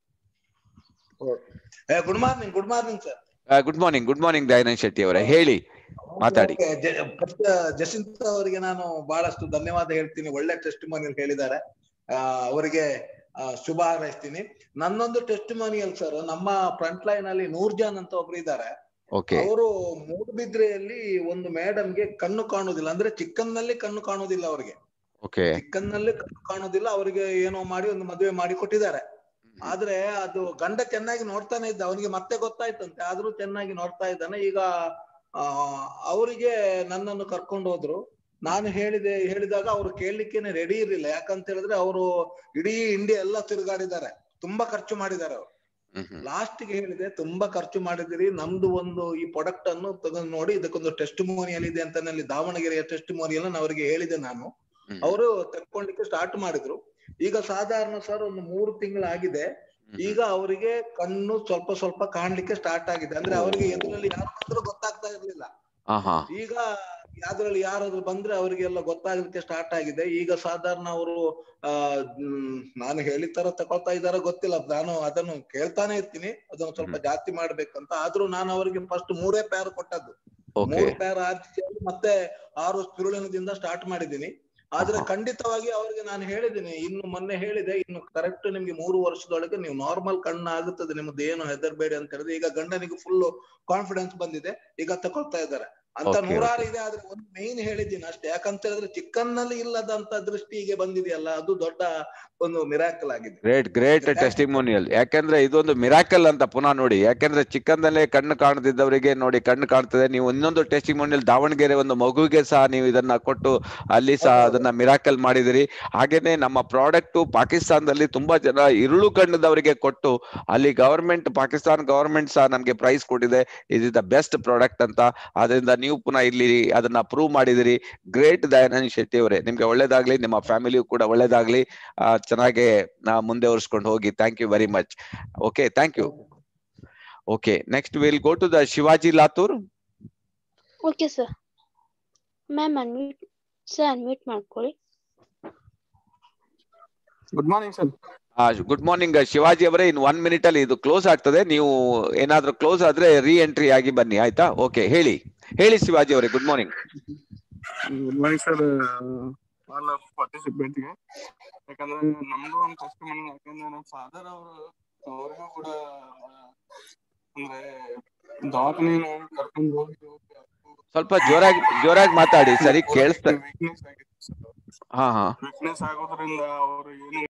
good morning good morning sir good morning good morning Dayanand Shetty ಅವರೇ. ಹೇಳಿ ಮಾತಾಡಿ. ಜಸಿಂತ ಜಸಿಂತ್ ಅವರಿಗೆ ನಾನು ಬಹಳಷ್ಟು ಧನ್ಯವಾದ ಹೇಳ್ತೀನಿ. ಒಳ್ಳೆ ಟೆಸ್ಟ್ ಹೇಳಿದ್ದಾರೆ. ಅವರಿಗೆ ಶುಭ ಹಾರೈಸ್ತೀನಿ. ನನ್ನೊಂದು ಟೆಸ್ಟ್ ಮನಿಯಲ್ ಸರ್ ನಮ್ಮ ಫ್ರಂಟ್ ಲೈನ್ ಅಲ್ಲಿ ನೂರ್ಜಾನ್ ಅಂತ ಒಬ್ರು ಇದ್ದಾರೆ. ಅವರು ಮೂಡುಬಿದ್ರೆಯಲ್ಲಿ ಒಂದು ಮೇಡಮ್ಗೆ ಕಣ್ಣು ಕಾಣುದಿಲ್ಲ. ಅಂದ್ರೆ ಚಿಕ್ಕನ್ನಲ್ಲಿ ಕಣ್ಣು ಕಾಣುದಿಲ್ಲ ಅವರಿಗೆ. ಓಕೆ ಚಿಕ್ಕನ್ನಲ್ಲಿ ಕಣ್ಣು ಕಾಣುದಿಲ್ಲ. ಅವರಿಗೆ ಏನೋ ಮಾಡಿ ಒಂದು ಮದುವೆ ಮಾಡಿ ಕೊಟ್ಟಿದ್ದಾರೆ. ಆದ್ರೆ ಅದು ಗಂಡ ಚೆನ್ನಾಗಿ ನೋಡ್ತಾನೆ ಇದ್ದ. ಅವನಿಗೆ ಮತ್ತೆ ಗೊತ್ತಾಯ್ತಂತೆ. ಆದ್ರೂ ಚೆನ್ನಾಗಿ ನೋಡ್ತಾ ಇದ್ದಾನೆ. ಈಗ ಆ ಅವರಿಗೆ ನನ್ನನ್ನು ಕರ್ಕೊಂಡು ಹೋದ್ರು. ನಾನು ಹೇಳಿದೆ ಹೇಳಿದಾಗ ಅವ್ರು ಕೇಳಲಿಕ್ಕೇನೆ ರೆಡಿ ಇರಲಿಲ್ಲ. ಯಾಕಂತ ಹೇಳಿದ್ರೆ ಅವರು ಇಡೀ ಇಂಡಿಯಾ ಎಲ್ಲ ತಿರುಗಾಡಿದ್ದಾರೆ. ತುಂಬಾ ಖರ್ಚು ಮಾಡಿದ್ದಾರೆ ಅವರು. ಲಾಸ್ಟ್ಗೆ ಹೇಳಿದೆ ತುಂಬಾ ಖರ್ಚು ಮಾಡಿದಿರಿ ನಮ್ದು ಒಂದು ಈ ಪ್ರಾಡಕ್ಟ್ ಅನ್ನು ತಗೊಂಡು ನೋಡಿ ಇದಕ್ಕೊಂದು ಟೆಸ್ಟ್ ಮೋನಿಯಲ್ ಇದೆ ಅಂತ ನಲ್ಲಿ ದಾವಣಗೆರೆಯ ಟೆಸ್ಟ್ ಮೋನಿಯಲ್ ಅವರಿಗೆ ಹೇಳಿದೆ ನಾನು. ಅವರು ತಕ್ಕೊಳ್ಳಿಕ್ಕೆ ಸ್ಟಾರ್ಟ್ ಮಾಡಿದ್ರು. ಈಗ ಸಾಧಾರಣ ಸರ್ ಒಂದು ಮೂರು ತಿಂಗಳಾಗಿದೆ ಈಗ ಅವರಿಗೆ ಕಣ್ಣು ಸ್ವಲ್ಪ ಸ್ವಲ್ಪ ಕಾಣ್ಲಿಕ್ಕೆ ಸ್ಟಾರ್ಟ್ ಆಗಿದೆ. ಅಂದ್ರೆ ಅವರಿಗೆ ಎದುರಲ್ಲಿ ಯಾರು ಗೊತ್ತಾಗ್ತಾ ಇರ್ಲಿಲ್ಲ. ಈಗ ಯಾವ್ದ್ರಲ್ಲಿ ಯಾರಾದ್ರೂ ಬಂದ್ರೆ ಅವರಿಗೆಲ್ಲ ಗೊತ್ತಾಗ್ಲಿಕ್ಕೆ ಸ್ಟಾರ್ಟ್ ಆಗಿದೆ. ಈಗ ಸಾಧಾರಣ ಅವರು ಆ ನಾನು ಹೇಳಿದ ತರ ತಗೊಳ್ತಾ ಇದಾರ ಗೊತ್ತಿಲ್ಲ. ನಾನು ಅದನ್ನು ಕೇಳ್ತಾನೆ ಇರ್ತೀನಿ. ಅದನ್ನು ಸ್ವಲ್ಪ ಜಾಸ್ತಿ ಮಾಡ್ಬೇಕಂತ. ಆದ್ರೂ ನಾನು ಅವರಿಗೆ ಫಸ್ಟ್ ಮೂರೇ ಪ್ಯಾರ್ ಕೊಟ್ಟದ್ದು. ಮೂರು ಪ್ಯಾರ್ ಆರ್ಸಿ ಮತ್ತೆ ಆರು ಸ್ಪಿರುಳಿನದಿಂದ ಸ್ಟಾರ್ಟ್ ಮಾಡಿದ್ದೀನಿ. ಆದ್ರೆ ಖಂಡಿತವಾಗಿ ಅವರಿಗೆ ನಾನು ಹೇಳಿದ್ದೀನಿ. ಇನ್ನು ಮೊನ್ನೆ ಹೇಳಿದೆ ಇನ್ನು ಕರೆಕ್ಟ್ ನಿಮ್ಗೆ ಮೂರು ವರ್ಷದೊಳಗೆ ನೀವು ನಾರ್ಮಲ್ ಕಣ್ಣ ಆಗುತ್ತದೆ ನಿಮ್ದು ಏನು ಹೆದರ್ಬೇಡಿ ಅಂತ ಹೇಳಿದ್ರೆ ಈಗ ಗಂಡನಿಗೆ ಫುಲ್ ಕಾನ್ಫಿಡೆನ್ಸ್ ಬಂದಿದೆ. ಈಗ ತಗೊಳ್ತಾ ಇದ್ದಾರೆ. ಅಂತ ನೂರಾರು ಇದೆ ಆದ್ರೆ ಒಂದು ಮೇನ್ ಹೇಳಿದ್ದೀನಿ ಅಷ್ಟೇ. ಯಾಕಂತ ಹೇಳಿದ್ರೆ ಚಿಕ್ಕನ್ನಲ್ಲಿ ಇಲ್ಲದಂತ ದೃಷ್ಟಿ ಹೀಗೆ ಬಂದಿದೆಯಲ್ಲ ಅದು ದೊಡ್ಡ ಒಂದು ಮಿರಾಕಲ್ ಆಗಿದೆ. ಗ್ರೇಟ್ ಗ್ರೇಟ್ ಟೆಸ್ಟಿಮೋನಿಯಲ್ ಯಾಕಂದ್ರೆ ಇದೊಂದು ಮಿರಾಕಲ್ ಅಂತ ಪುನಃ ನೋಡಿ. ಯಾಕಂದ್ರೆ ಚಿಕ್ಕಂದಲ್ಲೇ ಕಣ್ಣು ಕಾಣದಿದ್ದವರಿಗೆ ನೋಡಿ ಕಣ್ಣು ಕಾಣ್ತದೆ. ನೀವು ಇನ್ನೊಂದು ಟೆಸ್ಟಿಮೋನಿಯಲ್ ದಾವಣಗೆರೆ ಒಂದು ಮಗುವಿಗೆ ಸಹ ನೀವು ಇದನ್ನ ಕೊಟ್ಟು ಅಲ್ಲಿ ಸಹ ಅದನ್ನ ಮಿರಾಕಲ್ ಮಾಡಿದಿರಿ. ಹಾಗೇನೆ ನಮ್ಮ ಪ್ರಾಡಕ್ಟ್ ಪಾಕಿಸ್ತಾನದಲ್ಲಿ ತುಂಬಾ ಜನ ಇರುಳು ಕಣ್ಣದವರಿಗೆ ಕೊಟ್ಟು ಅಲ್ಲಿ ಗವರ್ಮೆಂಟ್ ಪಾಕಿಸ್ತಾನ ಗವರ್ಮೆಂಟ್ ಸಹ ನಮ್ಗೆ ಪ್ರೈಸ್ ಕೊಟ್ಟಿದೆ. ಇಸ್ ದ ಬೆಸ್ಟ್ ಪ್ರಾಡಕ್ಟ್ ಅಂತ. ಅದರಿಂದ ನೀವು ಪುನಃ ಇಲ್ಲಿ ಅದನ್ನ ಪ್ರೂವ್ ಮಾಡಿದಿರಿ. ಗ್ರೇಟ್ ದಯಾನಂದ್ ಶೆಟ್ಟಿ ಅವರೇ ನಿಮ್ಗೆ ಒಳ್ಳೇದಾಗ್ಲಿ ನಿಮ್ಮ ಫ್ಯಾಮಿಲಿಯು ಕೂಡ ಒಳ್ಳೇದಾಗ್ಲಿ. ಚೆನ್ನಾಗೆ ನಾ ಮುಂದೆ ಒರೆಸ್ಕೊಂಡು ಹೋಗಿ. Thank you very much okay thank you okay next will go to the Shivaji Latur okay sir ma'am unmute sir unmute ಮಾಡ್ಕೊಳ್ಳಿ. Good morning sir good morning Shivaji ಅವರೇ ಇನ್ ಒನ್ ಮಿನಿಟ್ ಅಲ್ಲಿ ಇದು ಕ್ಲೋಸ್ ಆಗ್ತದೆ. ನೀವು ಏನಾದ್ರೂ close ಆದ್ರೆ ರೀ entry ಆಗಿ ಬನ್ನಿ ಆಯ್ತಾ? ಓಕೆ ಹೇಳಿ. ಹೇಳಿ ಶಿವಾಜಿ ಅವರೇ good morning good morning sir all ಪಾರ್ಟಿಸಿಪೇಟ್ಗೆ. ಯಾಕಂದ್ರೆ ನಮ್ದು ಒಂದು ಕಷ್ಟ ಮನೆ ಯಾಕಂದ್ರೆ ನಮ್ಮ ಫಾದರ್ ಅವರು ಅವ್ರಿಗೂ ಕೂಡ ಅಂದ್ರೆ ದವಾಖಾನೆ ಕರ್ಕೊಂಡು ಹೋಗಿ ಸ್ವಲ್ಪ ಜೋರಾಗಿ ಜೋರಾಗಿ ಮಾತಾಡಿ ಸರಿ ಕೇಳಿಸ್ತಾ ಹಾ ಹಾ. ವೀಕ್ನೆಸ್ ಆಗೋದ್ರಿಂದ ಅವರು ಏನು